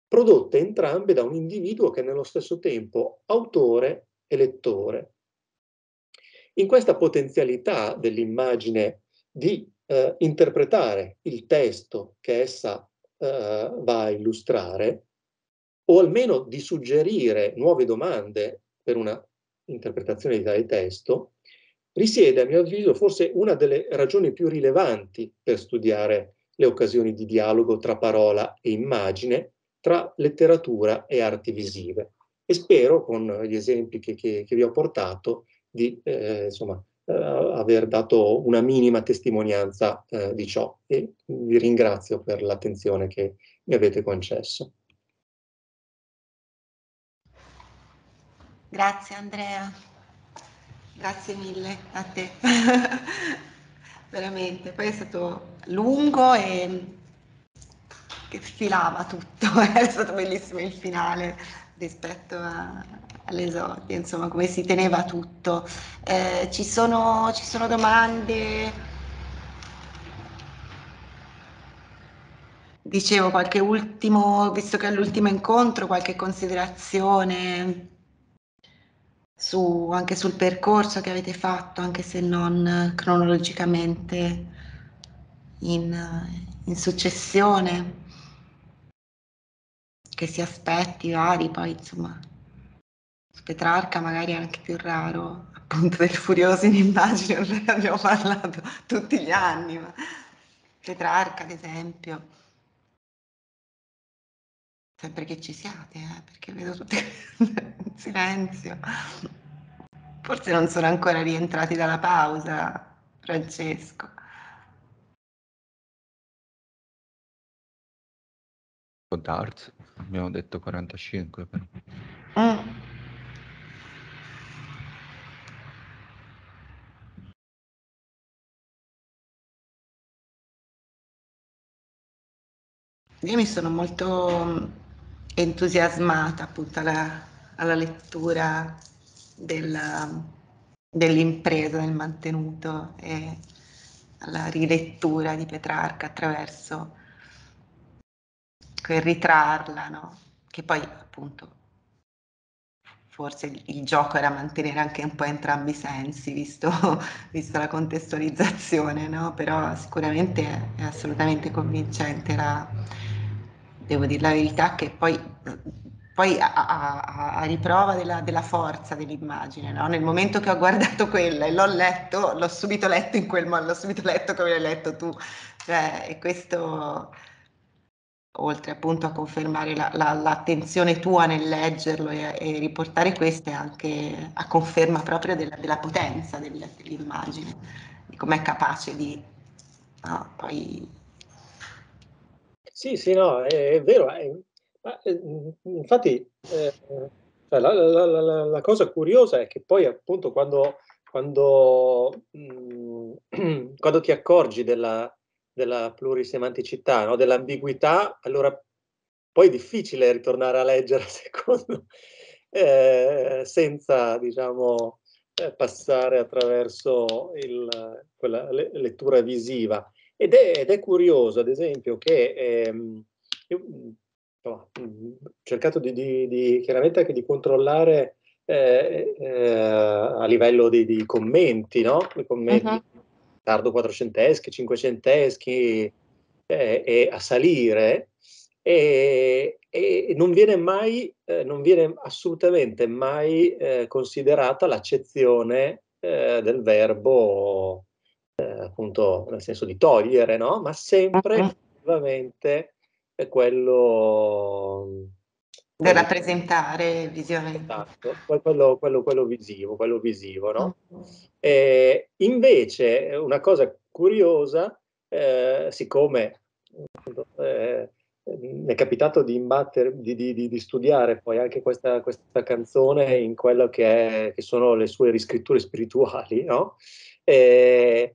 prodotte entrambe da un individuo che è nello stesso tempo autore e lettore. In questa potenzialità dell'immagine di eh, interpretare il testo che essa eh, va a illustrare, o almeno di suggerire nuove domande per una interpretazione di tale testo, risiede, a mio avviso, forse una delle ragioni più rilevanti per studiare le occasioni di dialogo tra parola e immagine, tra letteratura e arti visive. E spero, con gli esempi che, che, che vi ho portato, di eh, insomma, aver dato una minima testimonianza eh, di ciò. E vi ringrazio per l'attenzione che mi avete concesso.
Grazie Andrea, grazie mille a te, veramente, poi è stato lungo e che sfilava tutto, è stato bellissimo il finale rispetto a, all'esordio, insomma, come si teneva tutto. Eh, ci, sono, ci sono domande? Dicevo, qualche ultimo, visto che è l'ultimo incontro, qualche considerazione su, anche sul percorso che avete fatto, anche se non cronologicamente in, in successione, che si aspetti vari, poi insomma Petrarca magari è anche più raro, appunto del furioso in immagine, ne abbiamo parlato tutti gli anni, ma Petrarca ad esempio. Sempre che ci siate, eh, perché vedo tutti in silenzio. Forse non sono ancora rientrati dalla pausa, Francesco.
Darts, abbiamo detto 45 però.
Mm. Io mi sono molto mm, entusiasmata appunto alla, alla lettura della, dell'impresa, del mantenuto e alla rilettura di Petrarca attraverso quel ritrarla, no? che poi appunto forse il, gioco era mantenere anche un po' entrambi i sensi, visto, visto la contestualizzazione, no? però sicuramente è assolutamente convincente la, devo dire la verità che poi, poi a, a, a, riprova della, della forza dell'immagine, no? nel momento che ho guardato quella e l'ho letto, l'ho subito letto in quel modo, l'ho subito letto come l'hai letto tu, cioè, e questo oltre appunto a confermare la, la, l'attenzione tua nel leggerlo e, e, riportare queste anche a conferma proprio della, della potenza del, dell'immagine, di com'è capace di no, poi...
Sì, sì, no, è, è vero, è, ma, eh, infatti eh, cioè, la, la, la, la, cosa curiosa è che poi appunto quando, quando, mh, mm, quando ti accorgi della, della plurisemanticità, no? dell'ambiguità, allora poi è difficile ritornare a leggere, secondo, eh, senza, diciamo, eh, passare attraverso il, quella lettura visiva. Ed è, ed è, curioso, ad esempio, che ehm, io ho cercato di, di, di, chiaramente anche di controllare eh, eh, a livello di, di commenti, no? I commenti uh-huh tardo quattrocenteschi, cinquecenteschi eh, e a salire e, e non viene mai, eh, non viene assolutamente mai eh, considerata l'accezione eh, del verbo eh, appunto nel senso di togliere, no? Ma sempre uh-huh. effettivamente è quello
da rappresentare visivamente.
Esatto, quello, quello, quello visivo, quello visivo, no? Eh, invece, una cosa curiosa, eh, siccome eh, mi è capitato di, imbattere, di, di, di, studiare poi anche questa, questa canzone in quello che, è, che, sono le sue riscritture spirituali, no? Eh,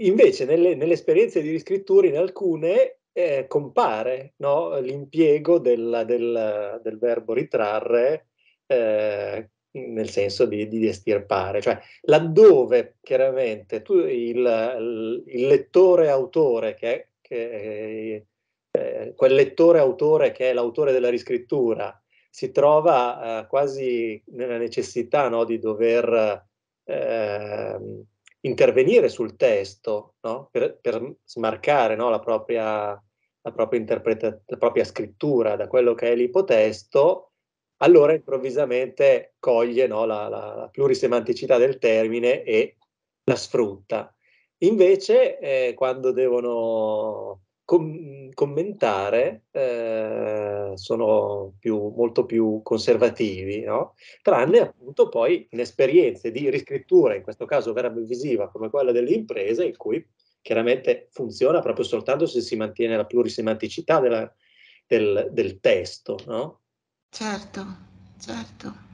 invece nelle, nelle esperienze di riscrittura in alcune eh, compare no? l'impiego del, del, del, verbo ritrarre eh, nel senso di, di, estirpare, cioè laddove chiaramente tu, il, il lettore autore, che, che eh, quel lettore autore che è l'autore della riscrittura, si trova eh, quasi nella necessità no, di dover eh, intervenire sul testo no? per, per, smarcare no? la propria la propria, interpreta- la propria scrittura da quello che è l'ipotesto, allora improvvisamente coglie no, la, la, la, plurisemanticità del termine e la sfrutta. Invece, eh, quando devono com- commentare, eh, sono più, molto più conservativi, no? tranne appunto poi in esperienze di riscrittura, in questo caso verbo visiva, come quella delle imprese, in cui chiaramente funziona proprio soltanto se si mantiene la plurisemanticità della, del, del, testo, no?
Certo, certo.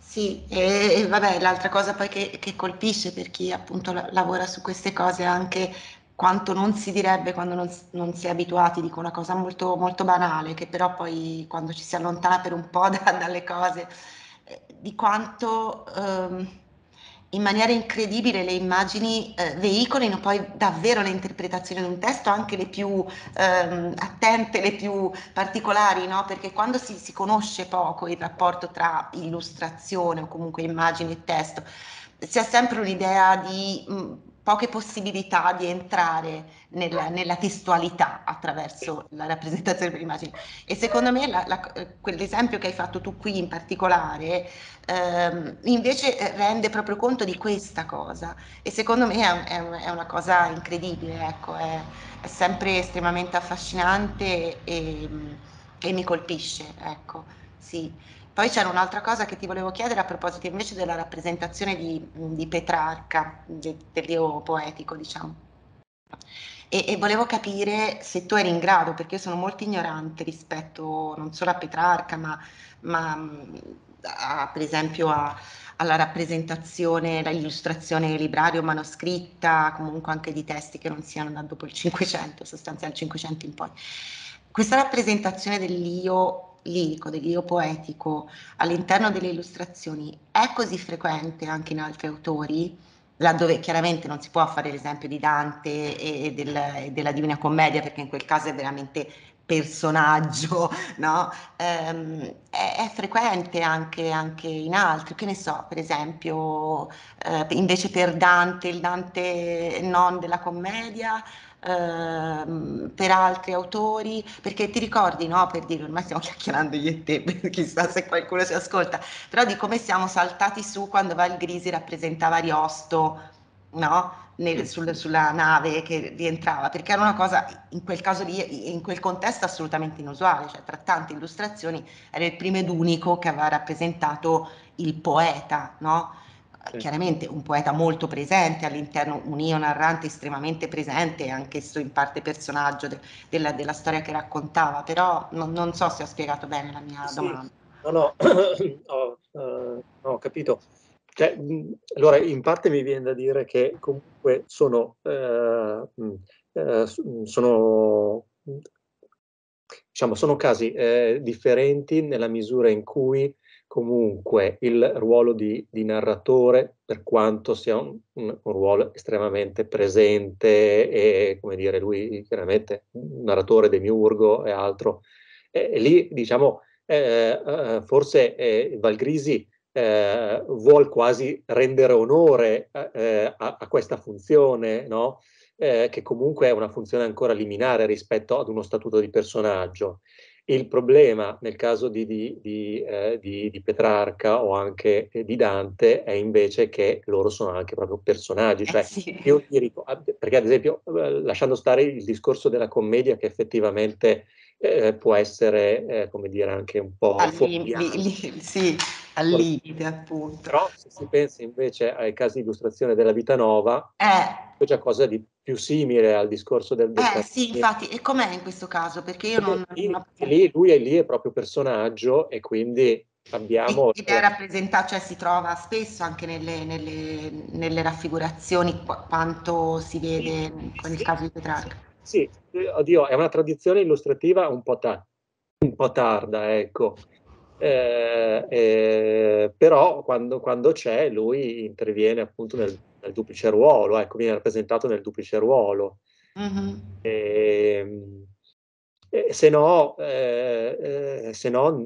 Sì, e, e vabbè, l'altra cosa poi che, che, colpisce per chi appunto la, lavora su queste cose è anche quanto non si direbbe quando non, non, si è abituati, dico una cosa molto, molto banale, che però poi quando ci si allontana per un po' da, dalle cose, eh, di quanto... Ehm, in maniera incredibile le immagini eh, veicolino poi davvero le interpretazioni di un testo, anche le più ehm, attente, le più particolari, no? perché quando si, si, conosce poco il rapporto tra illustrazione o comunque immagine e testo, si ha sempre un'idea di mh, poche possibilità di entrare nella, nella, testualità attraverso la rappresentazione per immagini. E secondo me la, la, quell'esempio che hai fatto tu qui in particolare ehm, invece rende proprio conto di questa cosa e secondo me è, è, è una cosa incredibile, ecco, è, è, sempre estremamente affascinante e, e mi colpisce, ecco, sì. Poi c'era un'altra cosa che ti volevo chiedere a proposito invece della rappresentazione di, di Petrarca, de, dell'io poetico, diciamo. E, e, volevo capire se tu eri in grado, perché io sono molto ignorante rispetto non solo a Petrarca, ma, ma a, per esempio a, alla rappresentazione, l'illustrazione librario manoscritta, comunque anche di testi che non siano da dopo il 500, sostanzialmente il 500 in poi. Questa rappresentazione dell'io lirico, dell'io poetico all'interno delle illustrazioni è così frequente anche in altri autori, laddove chiaramente non si può fare l'esempio di Dante e, del, e della Divina Commedia, perché in quel caso è veramente personaggio, no? Um, è, è, frequente anche, anche, in altri, che ne so, per esempio, eh, invece per Dante, il Dante non della commedia, Ehm, per altri autori, perché ti ricordi, no, per dire, ormai stiamo chiacchierando io e te, chissà se qualcuno si ascolta, però di come siamo saltati su quando Val Grisi rappresentava Ariosto, no? nel, sul, sulla nave che rientrava, perché era una cosa in quel caso lì, in quel contesto assolutamente inusuale, cioè tra tante illustrazioni era il primo ed unico che aveva rappresentato il poeta, no? Chiaramente un poeta molto presente all'interno, un io narrante estremamente presente, anch'esso in parte personaggio de, della, della, storia che raccontava, però non, non, so se ho spiegato bene la mia
sì,
domanda.
No, no, ho, uh, ho capito. Cioè, allora, in parte mi viene da dire che comunque sono, eh, eh, sono, diciamo, sono casi differenti nella misura in cui comunque il ruolo di, di narratore, per quanto sia un, un, ruolo estremamente presente e, come dire, lui chiaramente un narratore demiurgo e altro, e lì, diciamo, eh, eh, forse eh, Valgrisi eh, vuol quasi rendere onore eh, a, a, questa funzione, no? eh, che comunque è una funzione ancora liminare rispetto ad uno statuto di personaggio. Il problema nel caso di, di, di, eh, di Petrarca o anche di Dante è invece che loro sono anche proprio personaggi, cioè sì. io ti ricordo, perché ad esempio eh, lasciando stare il discorso della commedia che effettivamente eh, può essere, eh, come dire, anche un po'
al li, li, sì, al limite appunto.
Però se si pensa invece ai casi di illustrazione della vita nuova,
eh.
c'è qualcosa di più simile al discorso del... del
eh sì, infatti, e com'è in questo caso? Perché io non...
Lì, non... lì lui è lì è proprio personaggio e quindi abbiamo...
Ed è rappresentato, cioè si trova spesso anche nelle, nelle, nelle raffigurazioni quanto si vede sì, con il caso di Petrarca.
Sì, oddio, è una tradizione illustrativa un po', ta- un po tarda, ecco. Eh, eh, però quando, quando, c'è lui interviene appunto nel, nel, duplice ruolo, ecco, viene rappresentato nel duplice ruolo. Mm-hmm. E, e se no, eh, eh se no,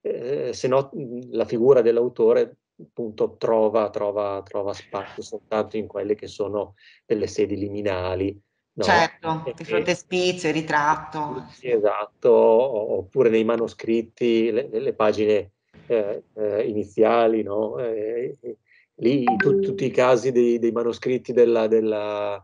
eh, se no la figura dell'autore appunto trova, trova, trova spazio soltanto in quelle che sono delle sedi liminali
No? Certo, di frontespizio, il ritratto.
Sì, esatto, oppure nei manoscritti, le, le pagine eh, eh, iniziali, no? Eh, lì tu, tutti i casi dei, dei manoscritti della, della,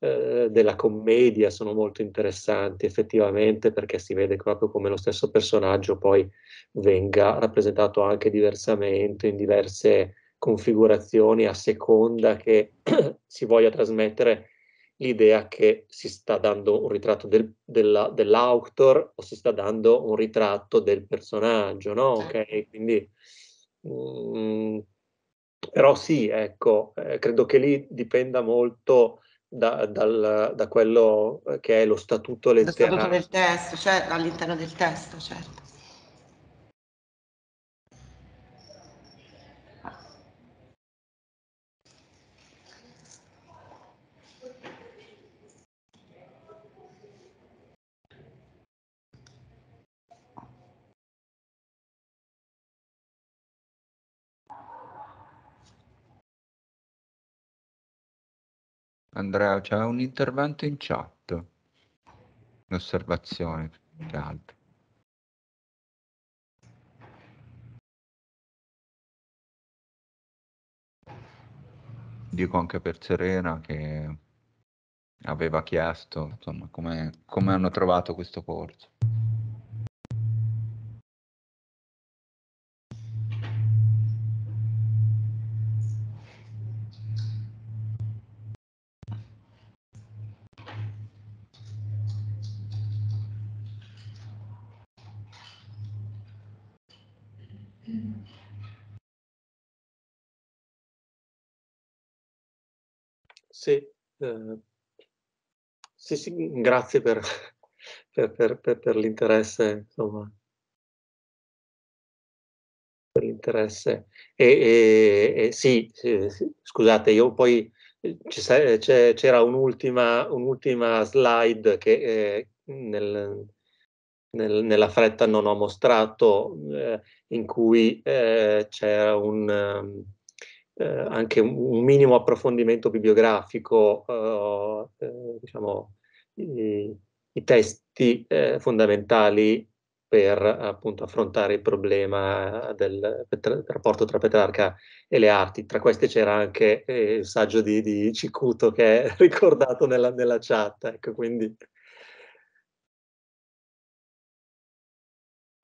eh, della, commedia sono molto interessanti effettivamente perché si vede proprio come lo stesso personaggio poi venga rappresentato anche diversamente in diverse configurazioni a seconda che si voglia trasmettere l'idea che si sta dando un ritratto del, della, dell'autor o si sta dando un ritratto del personaggio, no? Certo. Ok, quindi... Mm, però sì, ecco, eh, credo che lì dipenda molto da, dal, da, quello che è lo statuto letterario. Lo statuto
del testo, cioè all'interno del testo, certo.
Andrea, c'è un intervento in chat, un'osservazione che altro. Dico anche per Serena che aveva chiesto insomma come, come hanno trovato questo corso.
Sì, eh, sì, sì, grazie per, per, per, per l'interesse, insomma. Per l'interesse. E, e, e sì, sì, sì, scusate, io poi c'era un'ultima, un'ultima slide che eh, nel, nel, nella fretta non ho mostrato, eh, in cui eh, c'era un... Um, eh, anche un, minimo approfondimento bibliografico, eh, eh, diciamo, i, i testi eh, fondamentali per appunto affrontare il problema del, del rapporto tra Petrarca e le arti. Tra queste c'era anche eh, il saggio di, di, Cicuto che è ricordato nella, nella chat, ecco, quindi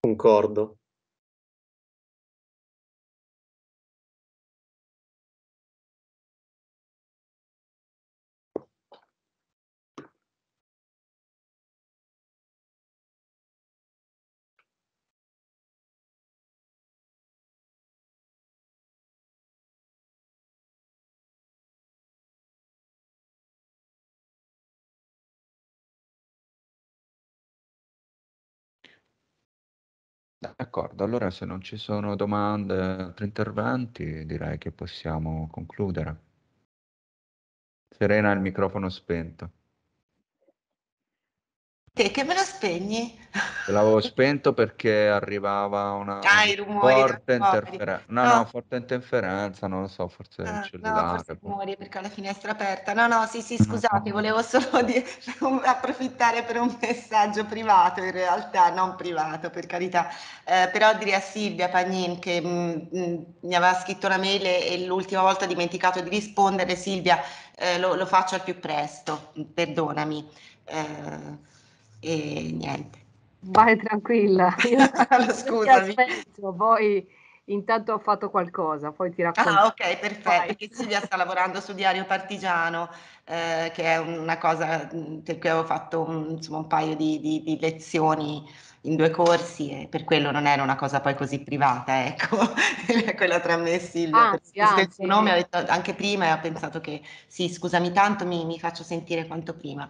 concordo.
D'accordo, allora se non ci sono domande, altri interventi, direi che possiamo concludere. Serena, il microfono spento.
Te che me lo spegni?
L'avevo spento perché arrivava una
ah, rumori
forte interferenza. No, no, no, forte interferenza, non lo so, forse ah, il cellulare.
No, forse boh. rumori perché ho la finestra aperta. No, no, sì, sì, scusate, volevo solo di, approfittare per un messaggio privato, in realtà non privato, per carità. Eh, però dire a Silvia Pagnin che mh, mm, mh, mm, mi aveva scritto una mail e l'ultima volta ho dimenticato di rispondere, Silvia, eh, lo, lo, faccio al più presto, perdonami. Eh, e niente.
Vai tranquilla.
Scusami.
poi intanto ho fatto qualcosa, poi ti racconto.
Ah, ok, perfetto. Vai. Perché Silvia sta lavorando su Diario Partigiano, eh, che è una cosa per cui avevo fatto un, insomma, un paio di, di, di, lezioni in due corsi e per quello non era una cosa poi così privata, ecco, quella tra me e Silvia. Anzi, anzi. il suo nome detto anche prima e ho pensato che sì, scusami tanto, mi, mi faccio sentire quanto prima.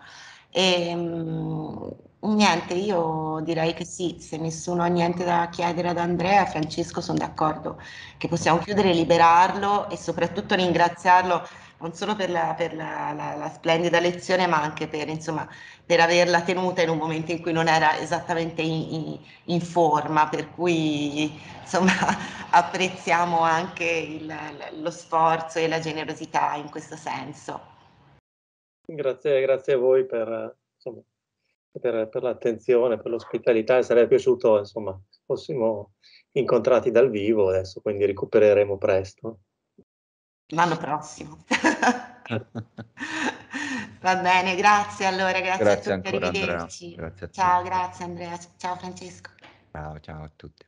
E, ehm, niente, io direi che sì, se nessuno ha niente da chiedere ad Andrea, Francesco, sono d'accordo che possiamo chiudere, liberarlo e soprattutto ringraziarlo non solo per la, per la, la, la splendida lezione, ma anche per, insomma, per, averla tenuta in un momento in cui non era esattamente in, in, in forma, per cui insomma, apprezziamo anche il, lo sforzo e la generosità in questo senso.
Grazie, grazie a voi per, insomma, per, per l'attenzione, per l'ospitalità e sarebbe piaciuto insomma, se fossimo incontrati dal vivo adesso, quindi recupereremo presto.
L'anno prossimo. Va bene, grazie allora, grazie,
grazie
a tutti,
ancora, arrivederci.
Grazie a ciao, grazie Andrea, ciao Francesco.
Ciao, ciao a tutti.